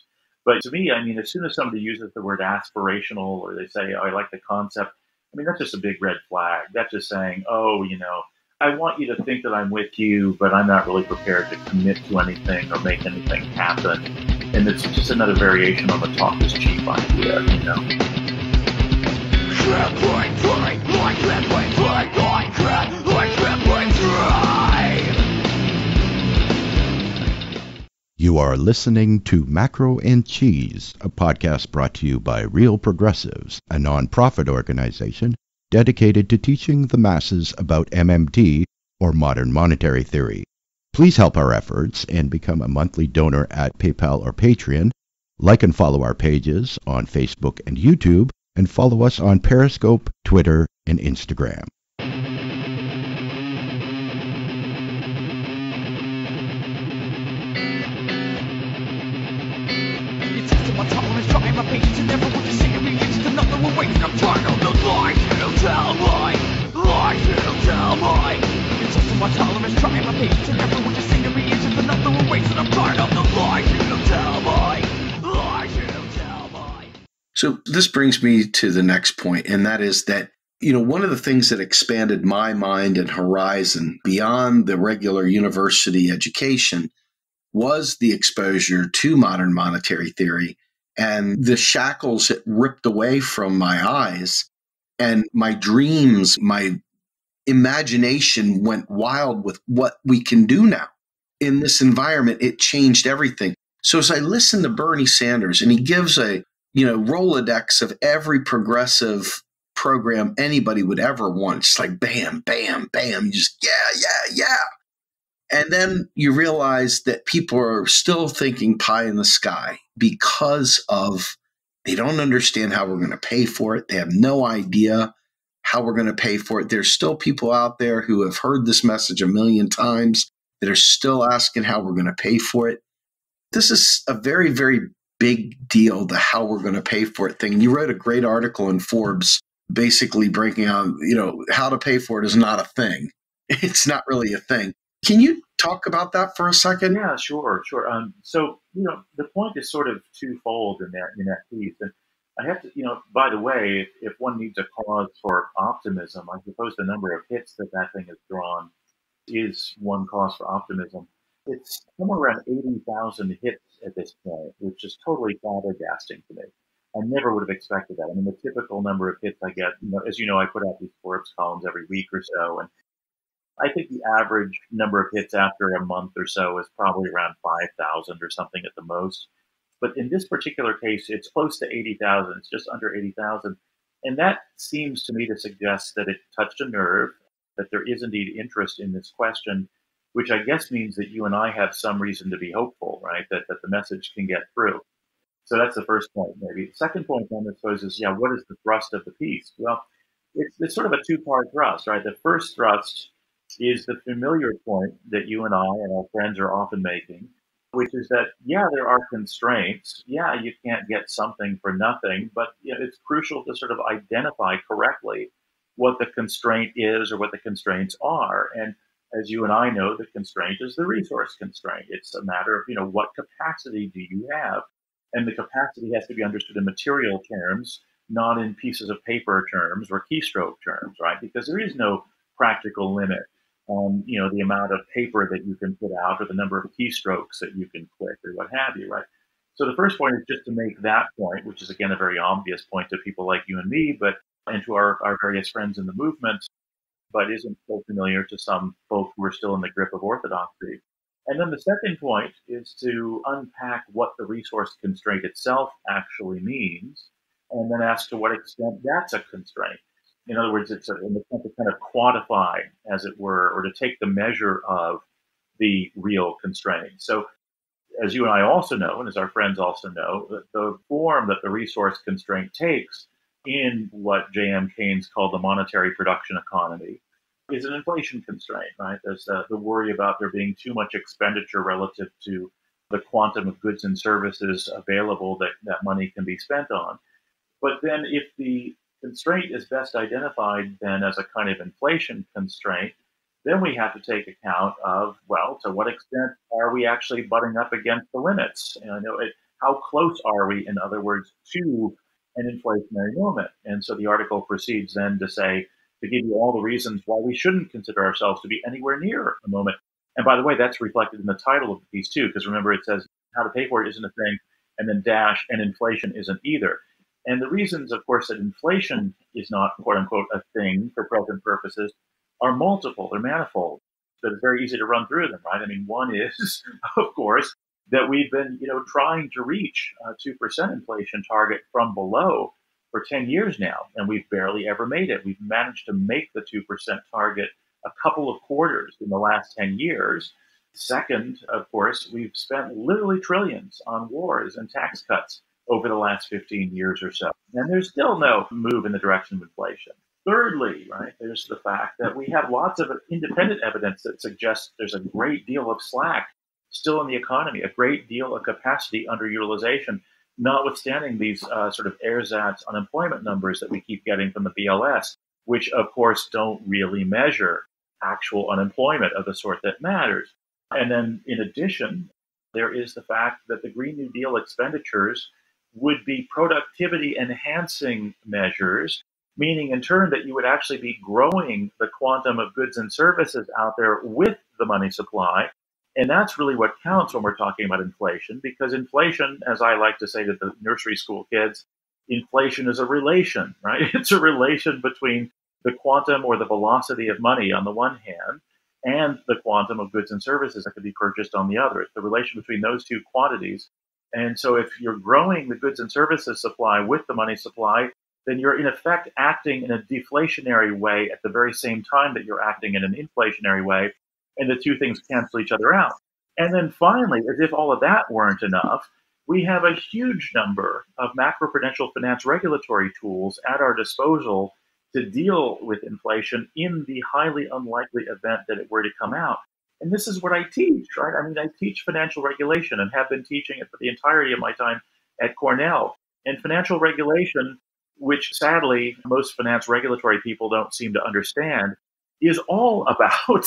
but to me, I mean, as soon as somebody uses the word aspirational or they say, oh, "I like the concept," I mean, that's just a big red flag. That's just saying, oh, you know, I want you to think that I'm with you, but I'm not really prepared to commit to anything or make anything happen. And it's just another variation on the talk is cheap idea, you know. You are listening to Macro N Cheese, a podcast brought to you by Real Progressives, a nonprofit organization dedicated to teaching the masses about MMT or modern monetary theory. Please help our efforts and become a monthly donor at PayPal or Patreon. Like and follow our pages on Facebook and YouTube, and follow us on Periscope, Twitter, and Instagram. My tolerance, trying my patience And everyone just saying to me is just another waste of the tell me tell me So this brings me to the next point, and that is that you know, one of the things that expanded my mind and horizon beyond the regular university education was the exposure to modern monetary theory and the shackles it ripped away from my eyes and my dreams, my imagination went wild with what we can do now. In this environment, it changed everything. So as I listen to Bernie Sanders and he gives a, you know, Rolodex of every progressive program anybody would ever want, just like bam, bam, bam, you just yeah, yeah, yeah. And then you realize that people are still thinking pie in the sky because of they don't understand how we're going to pay for it. They have no idea how we're going to pay for it. There's still people out there who have heard this message a million times that are still asking how we're going to pay for it. This is a very, very big deal, the how we're going to pay for it thing. You wrote a great article in Forbes basically breaking out, you know, how to pay for it is not a thing. <laughs> It's not really a thing. Can you talk about that for a second? Yeah, sure, sure. Um, so you know, the point is sort of twofold in that in that piece, and I have to, you know, by the way, if, if one needs a cause for optimism, I suppose the number of hits that that thing has drawn is one cause for optimism. It's somewhere around 80,000 hits at this point, which is totally flabbergasting to me. I never would have expected that. I mean, the typical number of hits I get, you know, as you know, I put out these Forbes columns every week or so, and I think the average number of hits after a month or so is probably around 5,000 or something at the most. But in this particular case, it's close to 80,000. It's just under 80,000. And that seems to me to suggest that it touched a nerve, that there is indeed interest in this question, which I guess means that you and I have some reason to be hopeful, right? That, that the message can get through. So that's the first point, maybe. The second point, then, I suppose, is yeah, what is the thrust of the piece? Well, it's, it's sort of a two part thrust, right? The first thrust is the familiar point that you and I and our friends are often making, which is that, yeah, there are constraints. Yeah, you can't get something for nothing, but you know, it's crucial to sort of identify correctly what the constraint is or what the constraints are. And as you and I know, the constraint is the resource constraint. It's a matter of, you know, what capacity do you have? And the capacity has to be understood in material terms, not in pieces of paper terms or keystroke terms, right? Because there is no practical limit on you know the amount of paper that you can put out or the number of keystrokes that you can click or what have you, right? So the first point is just to make that point, which is again a very obvious point to people like you and me, but and to our, our various friends in the movement, but isn't so familiar to some folk who are still in the grip of orthodoxy. And then the second point is to unpack what the resource constraint itself actually means, and then ask to what extent that's a constraint. In other words, it's a, an attempt to kind of quantify, as it were, or to take the measure of the real constraint. So, as you and I also know, and as our friends also know, the, form that the resource constraint takes in what J.M. Keynes called the monetary production economy is an inflation constraint, right? There's the worry about there being too much expenditure relative to the quantum of goods and services available that that money can be spent on. But then if the constraint is best identified then as a kind of inflation constraint, then we have to take account of, well, to what extent are we actually butting up against the limits? And, know, it, how close are we, in other words, to an inflationary moment? And so the article proceeds then to say, to give you all the reasons why we shouldn't consider ourselves to be anywhere near a moment. And by the way, that's reflected in the title of the piece too, because remember it says how to pay for it isn't a thing, and then dash and inflation isn't either. And the reasons, of course, that inflation is not quote unquote a thing for present purposes are multiple, they're manifold. So it's very easy to run through them, right? I mean, one is, <laughs> of course, that we've been, you know, trying to reach a 2% inflation target from below for 10 years now, and we've barely ever made it. We've managed to make the 2% target a couple of quarters in the last 10 years. Second, of course, we've spent literally trillions on wars and tax cuts over the last 15 years or so. And there's still no move in the direction of inflation. Thirdly, right, there's the fact that we have lots of independent evidence that suggests there's a great deal of slack still in the economy, a great deal of capacity underutilization, notwithstanding these uh, sort of ersatz unemployment numbers that we keep getting from the BLS, which of course don't really measure actual unemployment of the sort that matters. And then in addition, there is the fact that the Green New Deal expenditures would be productivity enhancing measures, meaning in turn that you would actually be growing the quantum of goods and services out there with the money supply. And that's really what counts when we're talking about inflation, because inflation, as I like to say to the nursery school kids, inflation is a relation, <laughs> right? It's a relation between the quantum or the velocity of money on the one hand and the quantum of goods and services that can be purchased on the other. It's the relation between those two quantities. And so if you're growing the goods and services supply with the money supply, then you're in effect acting in a deflationary way at the very same time that you're acting in an inflationary way. And the two things cancel each other out. And then finally, as if all of that weren't enough, we have a huge number of macroprudential finance regulatory tools at our disposal to deal with inflation in the highly unlikely event that it were to come out. And this is what I teach, right? I mean, I teach financial regulation and have been teaching it for the entirety of my time at Cornell. And financial regulation, which sadly most finance regulatory people don't seem to understand, is all <laughs> about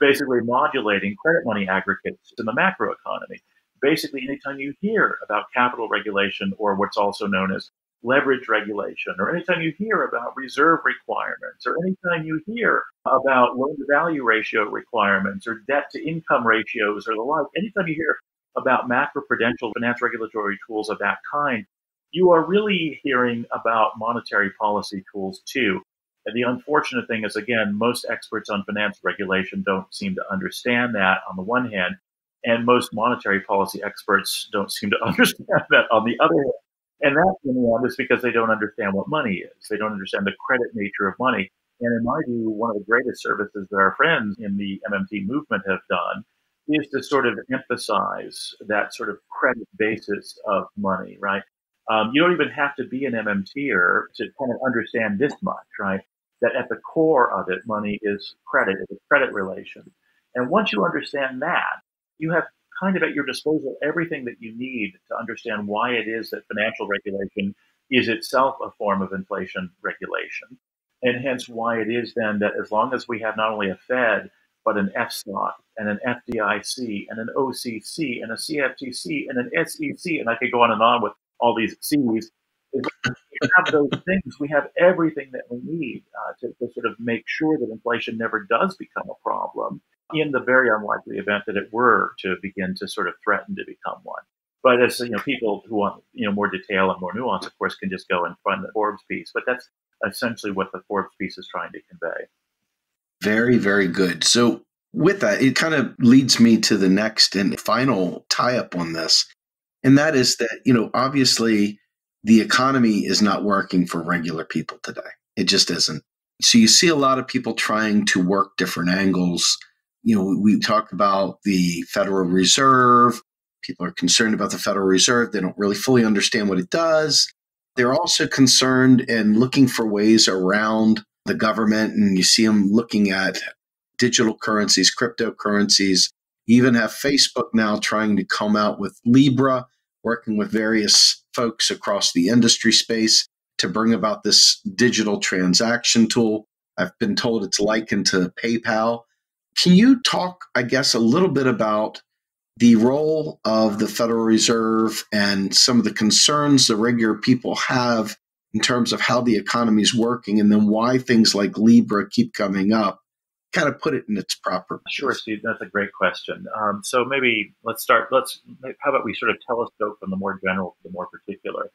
basically modulating credit money aggregates in the macroeconomy. Basically, anytime you hear about capital regulation or what's also known as leverage regulation, or anytime you hear about reserve requirements, or anytime you hear about loan to value ratio requirements, or debt to income ratios, or the like, anytime you hear about macroprudential finance regulatory tools of that kind, you are really hearing about monetary policy tools too. And the unfortunate thing is, again, most experts on finance regulation don't seem to understand that on the one hand, and most monetary policy experts don't seem to <laughs> understand that on the other hand. And that's in the end, is because they don't understand what money is. They don't understand the credit nature of money. And in my view, one of the greatest services that our friends in the MMT movement have done is to sort of emphasize that sort of credit basis of money, right? Um, you don't even have to be an MMTer to kind of understand this much, right? That at the core of it, money is credit, it's a credit relation. And once you understand that, you have kind of at your disposal everything that you need to understand why it is that financial regulation is itself a form of inflation regulation. And hence why it is then that as long as we have not only a Fed, but an FSOC and an FDIC and an OCC and a CFTC and an SEC, and I could go on and on with all these C's. If we have those things, we have everything that we need uh, to, to sort of make sure that inflation never does become a problem in the very unlikely event that it were to begin to sort of threaten to become one. But as you know, people who want you know more detail and more nuance, of course, can just go and find the Forbes piece. But that's essentially what the Forbes piece is trying to convey. Very, very good. So with that, it kind of leads me to the next and final tie up on this. And that is that, you know, obviously the economy is not working for regular people today. It just isn't. So you see a lot of people trying to work different angles you know, we talk about the Federal Reserve. People are concerned about the Federal Reserve. They don't really fully understand what it does. They're also concerned and looking for ways around the government. And you see them looking at digital currencies, cryptocurrencies. You even have Facebook now trying to come out with Libra, working with various folks across the industry space to bring about this digital transaction tool. I've been told it's likened to PayPal can you talk, I guess, a little bit about the role of the Federal Reserve and some of the concerns the regular people have in terms of how the economy is working and then why things like Libra keep coming up? Kind of put it in its proper. Place. Sure, Steve. That's a great question. Um, so maybe let's start. Let's how about we sort of telescope from the more general to the more particular.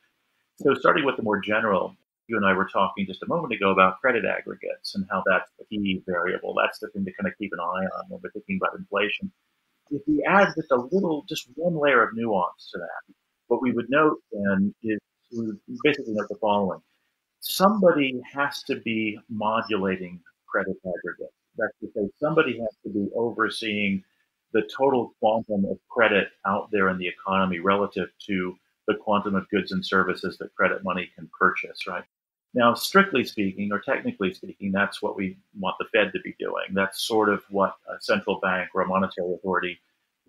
So starting with the more general, you and I were talking just a moment ago about credit aggregates and how that's the key variable. That's the thing to kind of keep an eye on when we're thinking about inflation. If we add just a little, just one layer of nuance to that, what we would note then is we would basically note the following. Somebody has to be modulating credit aggregates. That's to say, somebody has to be overseeing the total quantum of credit out there in the economy relative to the quantum of goods and services that credit money can purchase, right? Now, strictly speaking, or technically speaking, that's what we want the Fed to be doing. That's sort of what a central bank or a monetary authority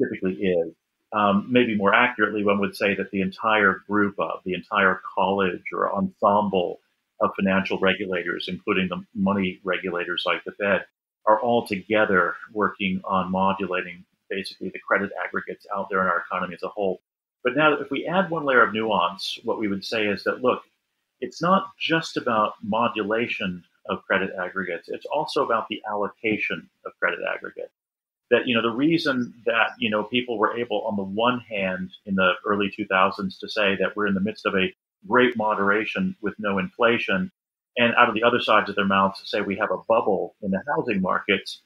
typically is. Um, maybe more accurately, one would say that the entire group of, the entire college or ensemble of financial regulators, including the money regulators like the Fed, are all together working on modulating basically the credit aggregates out there in our economy as a whole. But now, if we add one layer of nuance, what we would say is that look, it's not just about modulation of credit aggregates, it's also about the allocation of credit aggregates. that you know the reason that you know people were able on the one hand in the early 2000s to say that we're in the midst of a great moderation with no inflation and out of the other sides of their mouths say we have a bubble in the housing markets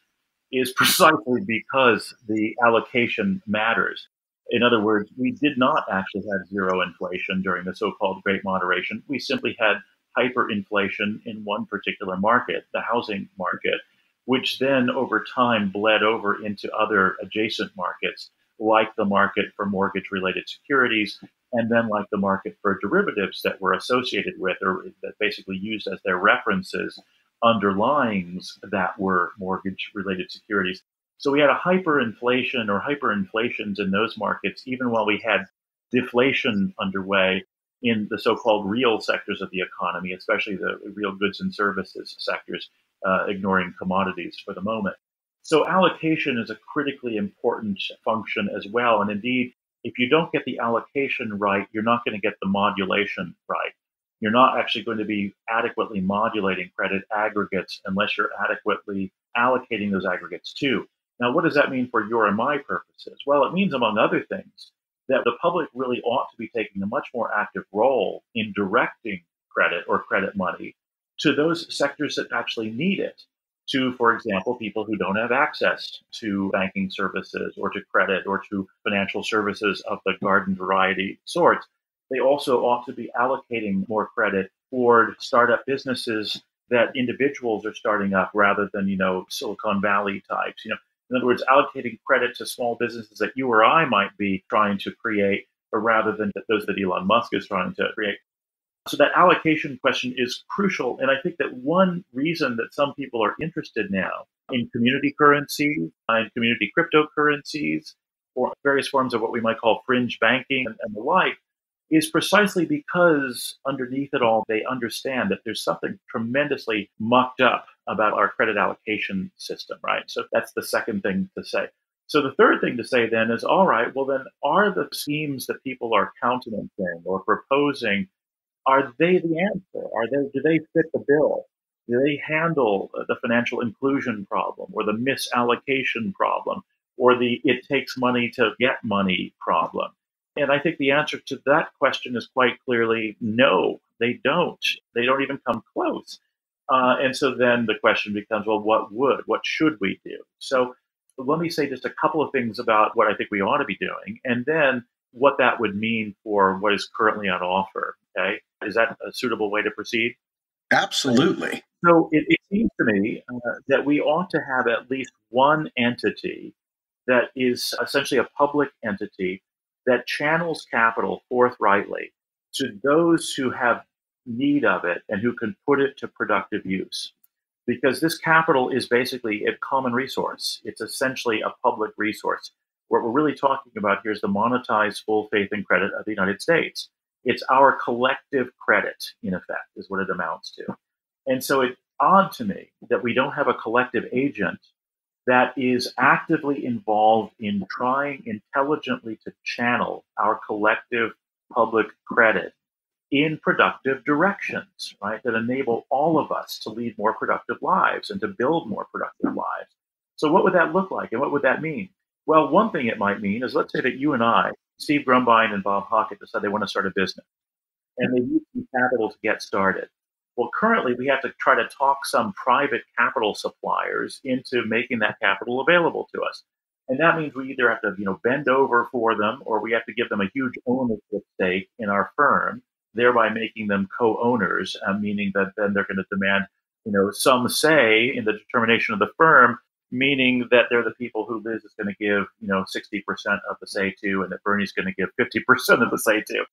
is <laughs> precisely because the allocation matters. In other words, we did not actually have zero inflation during the so-called Great Moderation. We simply had hyperinflation in one particular market, the housing market, which then over time bled over into other adjacent markets, like the market for mortgage related securities, and then like the market for derivatives that were associated with or that basically used as their references underlyings that were mortgage related securities. So we had a hyperinflation or hyperinflations in those markets, even while we had deflation underway in the so-called real sectors of the economy, especially the real goods and services sectors, uh, ignoring commodities for the moment. So allocation is a critically important function as well. And indeed, if you don't get the allocation right, you're not going to get the modulation right. You're not actually going to be adequately modulating credit aggregates unless you're adequately allocating those aggregates too. Now, what does that mean for your and my purposes? Well, it means, among other things, that the public really ought to be taking a much more active role in directing credit or credit money to those sectors that actually need it. To, for example, people who don't have access to banking services or to credit or to financial services of the garden variety sorts. They also ought to be allocating more credit toward startup businesses that individuals are starting up rather than, you know, Silicon Valley types. You know, in other words, allocating credit to small businesses that you or I might be trying to create, or rather than those that Elon Musk is trying to create. So that allocation question is crucial. And I think that one reason that some people are interested now in community currencies and community cryptocurrencies or various forms of what we might call fringe banking and, and the like is precisely because underneath it all, they understand that there's something tremendously mucked up about our credit allocation system, right? So that's the second thing to say. So the third thing to say then is, all right, well then, are the schemes that people are countenancing or proposing, are they the answer? Are they do they fit the bill? Do they handle the financial inclusion problem or the misallocation problem or the it takes money to get money problem? And I think the answer to that question is quite clearly no, they don't. They don't even come close. Uh, and so then the question becomes, well, what would, what should we do? So let me say just a couple of things about what I think we ought to be doing, and then what that would mean for what is currently on offer. Okay, is that a suitable way to proceed? Absolutely. So it, it seems to me uh, that we ought to have at least one entity that is essentially a public entity that channels capital forthrightly to those who have need of it and who can put it to productive use. Because this capital is basically a common resource. It's essentially a public resource. What we're really talking about here is the monetized full faith and credit of the United States. It's our collective credit, in effect, is what it amounts to. And so it's odd to me that we don't have a collective agent that is actively involved in trying intelligently to channel our collective public credit in productive directions, right, that enable all of us to lead more productive lives and to build more productive lives. So, what would that look like and what would that mean? Well, one thing it might mean is let's say that you and I, Steve Grumbine and Bob Hockett, decide they want to start a business and they need some capital to get started. Well, currently we have to try to talk some private capital suppliers into making that capital available to us. And that means we either have to, you know, bend over for them or we have to give them a huge ownership stake in our firm, thereby making them co-owners, uh, meaning that then they're going to demand, you know, some say in the determination of the firm, meaning that they're the people who Liz is going to give, you know, 60% of the say to and that Bernie's going to give 50% of the say to.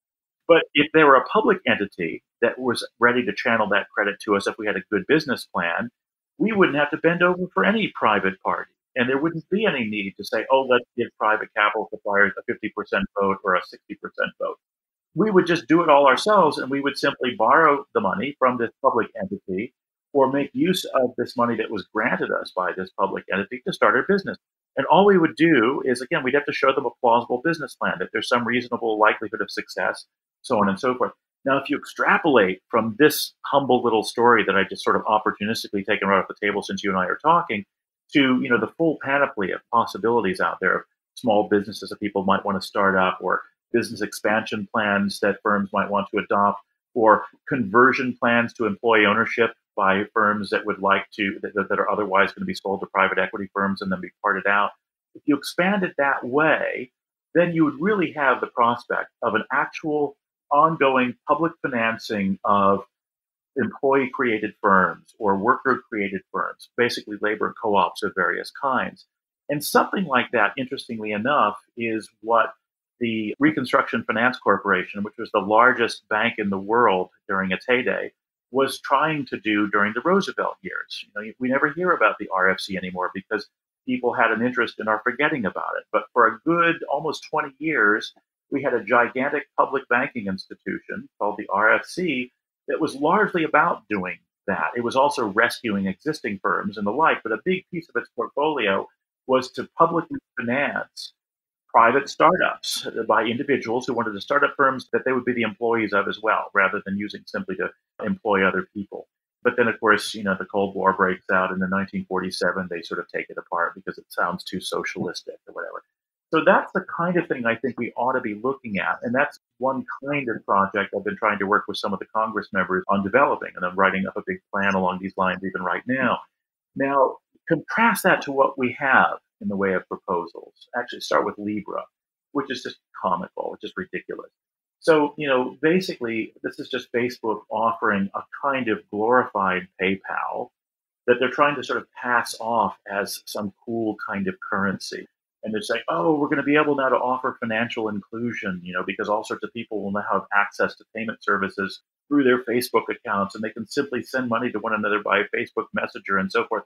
But if they were a public entity that was ready to channel that credit to us if we had a good business plan, we wouldn't have to bend over for any private party. And there wouldn't be any need to say, oh, let's give private capital suppliers a 50% vote or a 60% vote. We would just do it all ourselves and we would simply borrow the money from this public entity or make use of this money that was granted us by this public entity to start our business. And all we would do is, again, we'd have to show them a plausible business plan, that there's some reasonable likelihood of success, so on and so forth. Now, if you extrapolate from this humble little story that I just sort of opportunistically taken right off the table since you and I are talking, to you know the full panoply of possibilities out there of small businesses that people might want to start up or business expansion plans that firms might want to adopt or conversion plans to employee ownership by firms that would like to that, that are otherwise going to be sold to private equity firms and then be parted out if you expand it that way then you would really have the prospect of an actual ongoing public financing of employee created firms or worker created firms, basically labor co ops of various kinds. And something like that, interestingly enough, is what the Reconstruction Finance Corporation, which was the largest bank in the world during its heyday, was trying to do during the Roosevelt years. You know, we never hear about the RFC anymore because people had an interest and are forgetting about it. But for a good almost 20 years, we had a gigantic public banking institution called the RFC that was largely about doing that. It was also rescuing existing firms and the like, but a big piece of its portfolio was to publicly finance private startups uh, by individuals who wanted to start up firms that they would be the employees of as well, rather than using simply to employ other people. But then, of course, you know, the Cold War breaks out, and in 1947 they sort of take it apart because it sounds too socialistic or whatever. So that's the kind of thing I think we ought to be looking at. And that's one kind of project I've been trying to work with some of the Congress members on developing. And I'm writing up a big plan along these lines even right now. Now, contrast that to what we have in the way of proposals. Actually, start with Libra, which is just comical, which is ridiculous. So, you know, basically, this is just Facebook offering a kind of glorified PayPal that they're trying to sort of pass off as some cool kind of currency and they're saying, oh, we're going to be able now to offer financial inclusion, you know, because all sorts of people will now have access to payment services through their Facebook accounts and they can simply send money to one another by Facebook Messenger and so forth.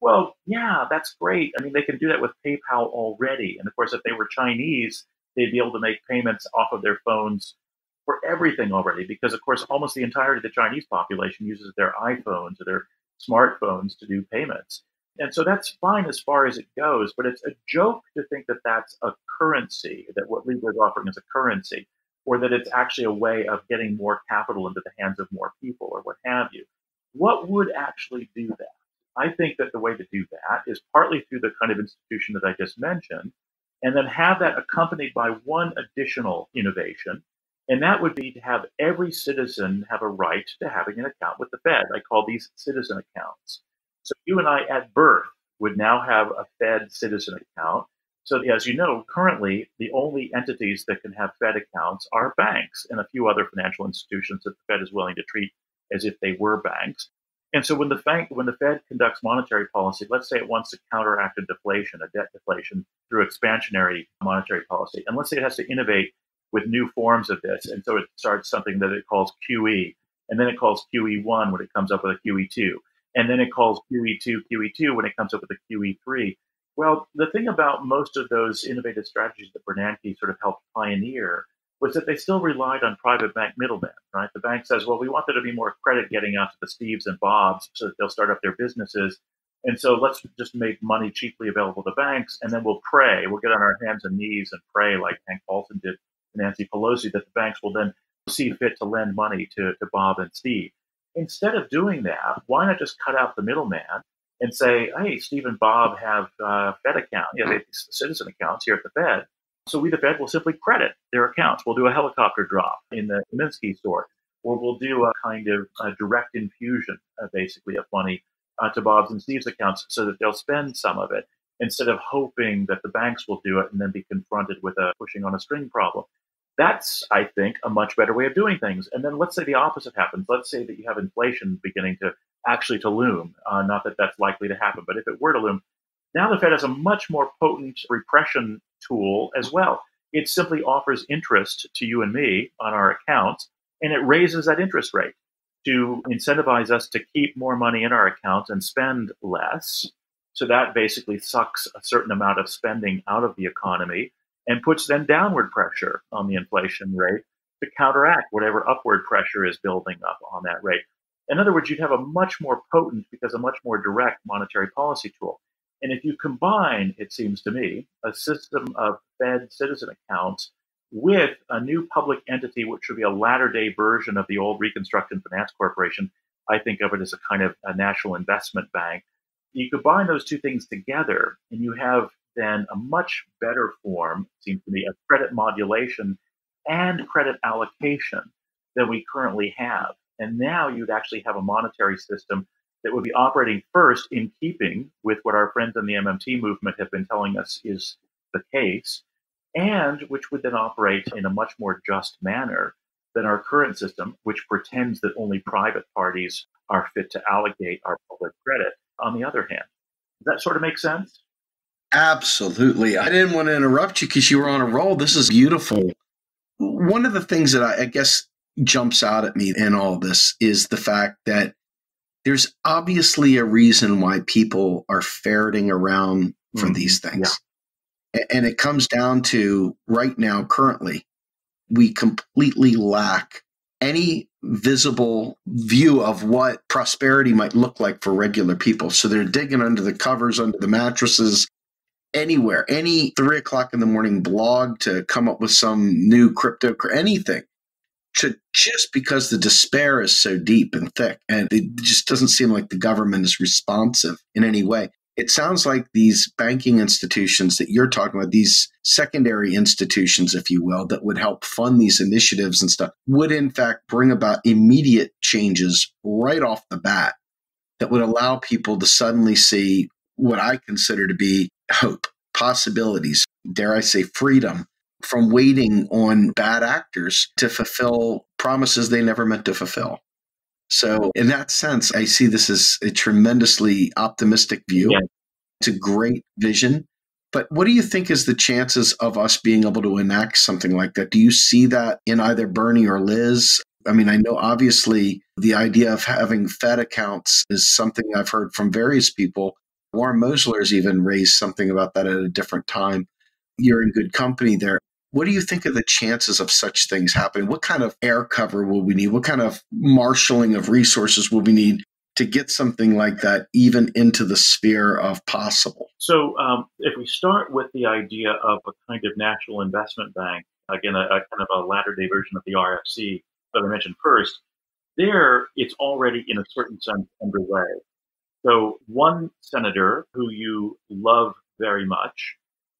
Well, yeah, that's great. I mean, they can do that with PayPal already. And of course, if they were Chinese, they'd be able to make payments off of their phones for everything already, because of course, almost the entirety of the Chinese population uses their iPhones or their smartphones to do payments. And so that's fine as far as it goes, but it's a joke to think that that's a currency, that what Libra is offering is a currency, or that it's actually a way of getting more capital into the hands of more people or what have you. What would actually do that? I think that the way to do that is partly through the kind of institution that I just mentioned, and then have that accompanied by one additional innovation. And that would be to have every citizen have a right to having an account with the Fed. I call these citizen accounts. So you and I at birth would now have a Fed citizen account. So as you know, currently the only entities that can have Fed accounts are banks and a few other financial institutions that the Fed is willing to treat as if they were banks. And so when the when the Fed conducts monetary policy, let's say it wants to counteract a deflation, a debt deflation through expansionary monetary policy, and let's say it has to innovate with new forms of this, and so it starts something that it calls QE, and then it calls QE1 when it comes up with a QE2, and then it calls QE2 QE2 when it comes up with a QE3. Well, the thing about most of those innovative strategies that Bernanke sort of helped pioneer was that they still relied on private bank middlemen, right? The bank says, well, we want there to be more credit getting out to the Steves and Bobs so that they'll start up their businesses. And so let's just make money cheaply available to banks, and then we'll pray. We'll get on our hands and knees and pray, like Hank Paulson did to Nancy Pelosi, that the banks will then see fit to lend money to, to Bob and Steve. Instead of doing that, why not just cut out the middleman and say, hey, Steve and Bob have uh, Fed account, you know, they have citizen accounts here at the Fed. So we, the Fed, will simply credit their accounts. We'll do a helicopter drop in the Minsky store, or we'll do a kind of a direct infusion, uh, basically, of money uh, to Bob's and Steve's accounts so that they'll spend some of it instead of hoping that the banks will do it and then be confronted with a pushing on a string problem. That's, I think, a much better way of doing things. And then let's say the opposite happens. Let's say that you have inflation beginning to actually to loom. Uh, not that that's likely to happen, but if it were to loom, now the Fed has a much more potent repression tool as well. It simply offers interest to you and me on our accounts, and it raises that interest rate to incentivize us to keep more money in our accounts and spend less. So that basically sucks a certain amount of spending out of the economy and puts then downward pressure on the inflation rate to counteract whatever upward pressure is building up on that rate. In other words, you'd have a much more potent, because a much more direct monetary policy tool. And if you combine, it seems to me, a system of Fed citizen accounts with a new public entity, which would be a latter day version of the old Reconstruction Finance Corporation, I think of it as a kind of a national investment bank You combine those two things together, and you have then a much better form, it seems to me, of credit modulation and credit allocation than we currently have. And now you'd actually have a monetary system that would be operating first in keeping with what our friends in the MMT movement have been telling us is the case, and which would then operate in a much more just manner than our current system, which pretends that only private parties are fit to allocate our public credit, on the other hand. Does that sort of make sense? Absolutely. I didn't want to interrupt you because you were on a roll. This is beautiful. One of the things that I, I guess jumps out at me in all this is the fact that there's obviously a reason why people are ferreting around for mm-hmm. these things. Yeah. And it comes down to right now, currently, we completely lack any visible view of what prosperity might look like for regular people. So they're digging under the covers, under the mattresses, anywhere, any three o'clock in the morning blog to come up with some new crypto, anything to just because the despair is so deep and thick and it just doesn't seem like the government is responsive in any way. It sounds like these banking institutions that you're talking about these secondary institutions if you will that would help fund these initiatives and stuff would in fact bring about immediate changes right off the bat that would allow people to suddenly see what i consider to be hope possibilities dare i say freedom from waiting on bad actors to fulfill promises they never meant to fulfill. So, in that sense, I see this as a tremendously optimistic view. Yeah. It's a great vision. But what do you think is the chances of us being able to enact something like that? Do you see that in either Bernie or Liz? I mean, I know obviously the idea of having Fed accounts is something I've heard from various people. Warren Mosler has even raised something about that at a different time. You're in good company there. What do you think of the chances of such things happening? What kind of air cover will we need? What kind of marshaling of resources will we need to get something like that even into the sphere of possible? So, um, if we start with the idea of a kind of national investment bank, again, a, a kind of a latter day version of the RFC that I mentioned first, there it's already in a certain sense underway. So, one senator who you love very much,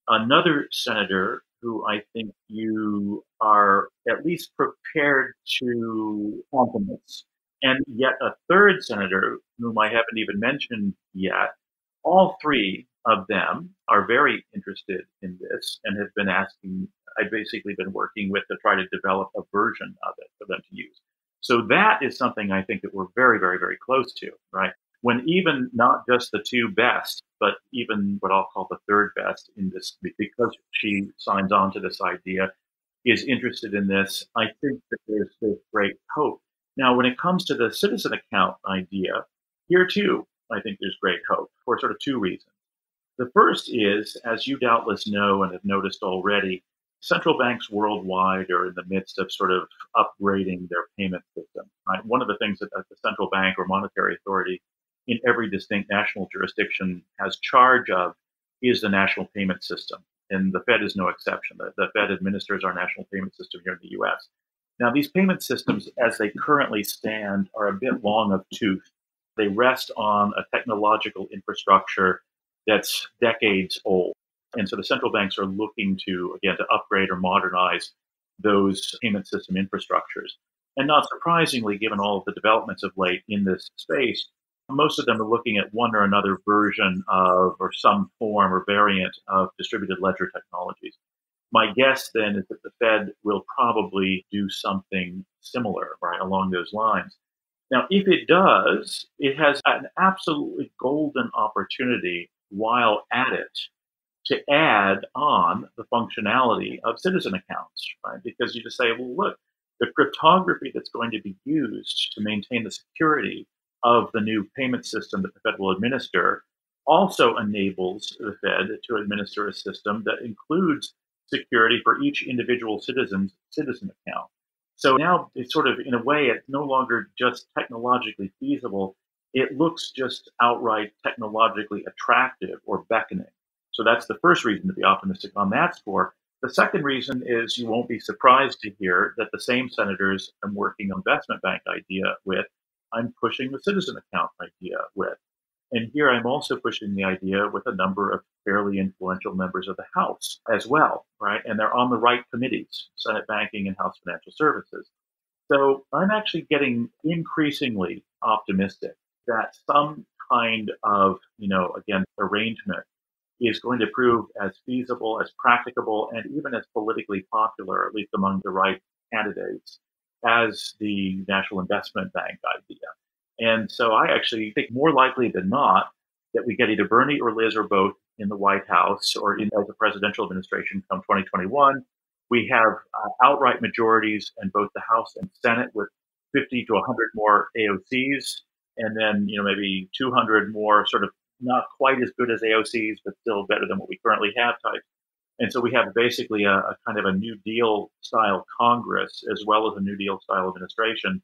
another senator who I think you are at least prepared to countenance. And yet a third senator, whom I haven't even mentioned yet, all three of them are very interested in this and have been asking, I've basically been working with to try to develop a version of it for them to use. So that is something I think that we're very, very, very close to, right? When even not just the two best but even what I'll call the third best in this, because she signs on to this idea, is interested in this, I think that there's, there's great hope. Now, when it comes to the citizen account idea, here too, I think there's great hope for sort of two reasons. The first is, as you doubtless know and have noticed already, central banks worldwide are in the midst of sort of upgrading their payment system. Right? One of the things that the central bank or monetary authority in every distinct national jurisdiction has charge of is the national payment system. And the Fed is no exception. The, the Fed administers our national payment system here in the US. Now, these payment systems, as they currently stand, are a bit long of tooth. They rest on a technological infrastructure that's decades old. And so the central banks are looking to, again, to upgrade or modernize those payment system infrastructures. And not surprisingly, given all of the developments of late in this space, most of them are looking at one or another version of, or some form or variant of distributed ledger technologies. My guess then is that the Fed will probably do something similar, right, along those lines. Now, if it does, it has an absolutely golden opportunity while at it to add on the functionality of citizen accounts, right? Because you just say, well, look, the cryptography that's going to be used to maintain the security of the new payment system that the Fed will administer also enables the Fed to administer a system that includes security for each individual citizen's citizen account. So now it's sort of, in a way, it's no longer just technologically feasible. It looks just outright technologically attractive or beckoning. So that's the first reason to be optimistic on that score. The second reason is you won't be surprised to hear that the same senators I'm working on investment bank idea with I'm pushing the citizen account idea with. And here I'm also pushing the idea with a number of fairly influential members of the House as well, right? And they're on the right committees, Senate Banking and House Financial Services. So I'm actually getting increasingly optimistic that some kind of, you know, again, arrangement is going to prove as feasible, as practicable, and even as politically popular, at least among the right candidates, as the National Investment Bank idea. And so I actually think more likely than not that we get either Bernie or Liz or both in the White House or in a presidential administration come 2021. We have uh, outright majorities in both the House and Senate with 50 to 100 more AOCs, and then you know maybe 200 more sort of not quite as good as AOCs, but still better than what we currently have type. And so we have basically a, a kind of a New Deal style Congress as well as a New Deal style administration.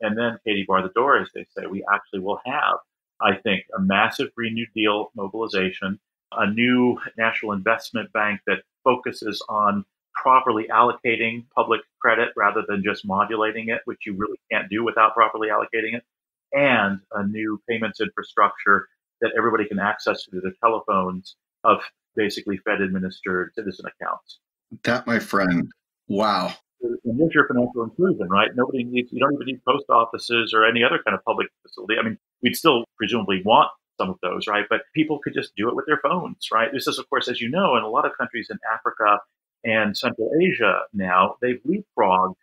And then Katie bar the door, as they say, we actually will have, I think, a massive Green New Deal mobilization, a new national investment bank that focuses on properly allocating public credit rather than just modulating it, which you really can't do without properly allocating it, and a new payments infrastructure that everybody can access through the telephones of basically Fed administered citizen accounts. That, my friend, wow. And there's your financial inclusion, right? Nobody needs, you don't even need post offices or any other kind of public facility. I mean, we'd still presumably want some of those, right? But people could just do it with their phones, right? This is, of course, as you know, in a lot of countries in Africa and Central Asia now, they've leapfrogged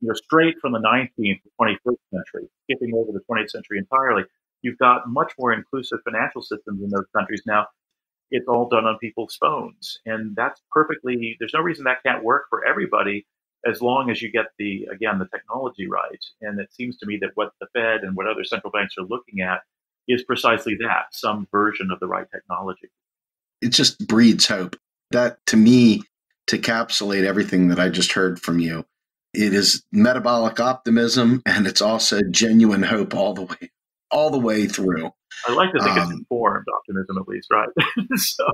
you know, straight from the 19th to 21st century, skipping over the 20th century entirely. You've got much more inclusive financial systems in those countries now. It's all done on people's phones. And that's perfectly, there's no reason that can't work for everybody as long as you get the, again, the technology right. And it seems to me that what the Fed and what other central banks are looking at is precisely that some version of the right technology. It just breeds hope. That to me, to encapsulate everything that I just heard from you, it is metabolic optimism and it's also genuine hope all the way all the way through. I like to think um, it's informed optimism, at least, right? <laughs> so.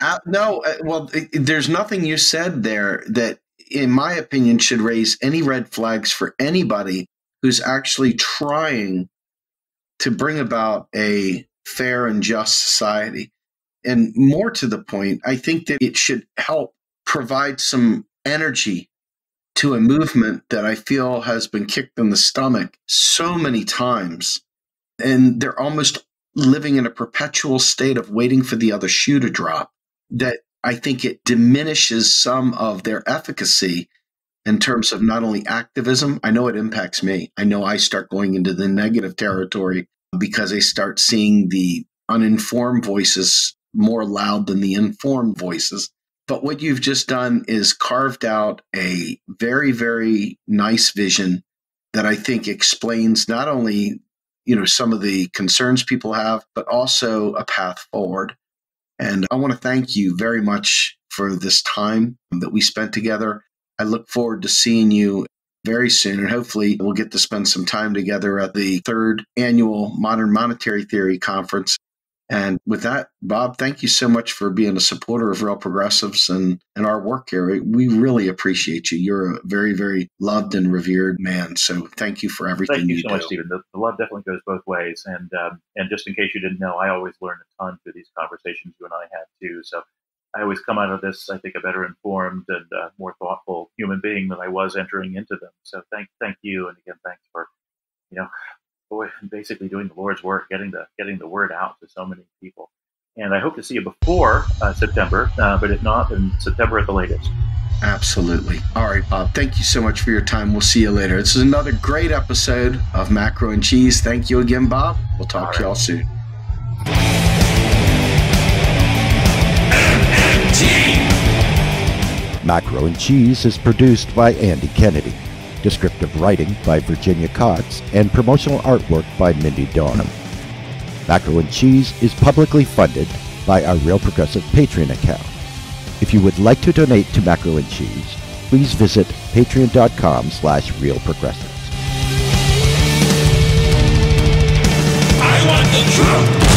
Uh, no, uh, well, it, there's nothing you said there that, in my opinion, should raise any red flags for anybody who's actually trying to bring about a fair and just society. And more to the point, I think that it should help provide some energy to a movement that I feel has been kicked in the stomach so many times and they're almost living in a perpetual state of waiting for the other shoe to drop that I think it diminishes some of their efficacy in terms of not only activism. I know it impacts me. I know I start going into the negative territory because I start seeing the uninformed voices more loud than the informed voices. But what you've just done is carved out a very, very nice vision that I think explains not only you know some of the concerns people have, but also a path forward. And I want to thank you very much for this time that we spent together. I look forward to seeing you very soon, and hopefully, we'll get to spend some time together at the third annual Modern Monetary Theory Conference and with that, Bob, thank you so much for being a supporter of Real Progressives and, and our work here. We really appreciate you. You're a very, very loved and revered man. So thank you for everything thank you, you so do. much, Stephen. The, the, love definitely goes both ways. And um, and just in case you didn't know, I always learn a ton through these conversations you and I have too. So I always come out of this, I think, a better informed and uh, more thoughtful human being than I was entering into them. So thank thank you, and again, thanks for you know basically doing the Lord's work, getting the getting the word out to so many people. And I hope to see you before uh, September, uh, but if not, in September at the latest. Absolutely. All right, Bob. Thank you so much for your time. We'll see you later. This is another great episode of Macro N Cheese. Thank you again, Bob. We'll talk all to y'all soon. Macro N Cheese is produced by Andy Kennedy descriptive writing by Virginia Cox, and promotional artwork by Mindy Donham. Macro N Cheese is publicly funded by our Real Progressive Patreon account. If you would like to donate to Macro N Cheese, please visit patreon.com slash realprogressives. I want the truth!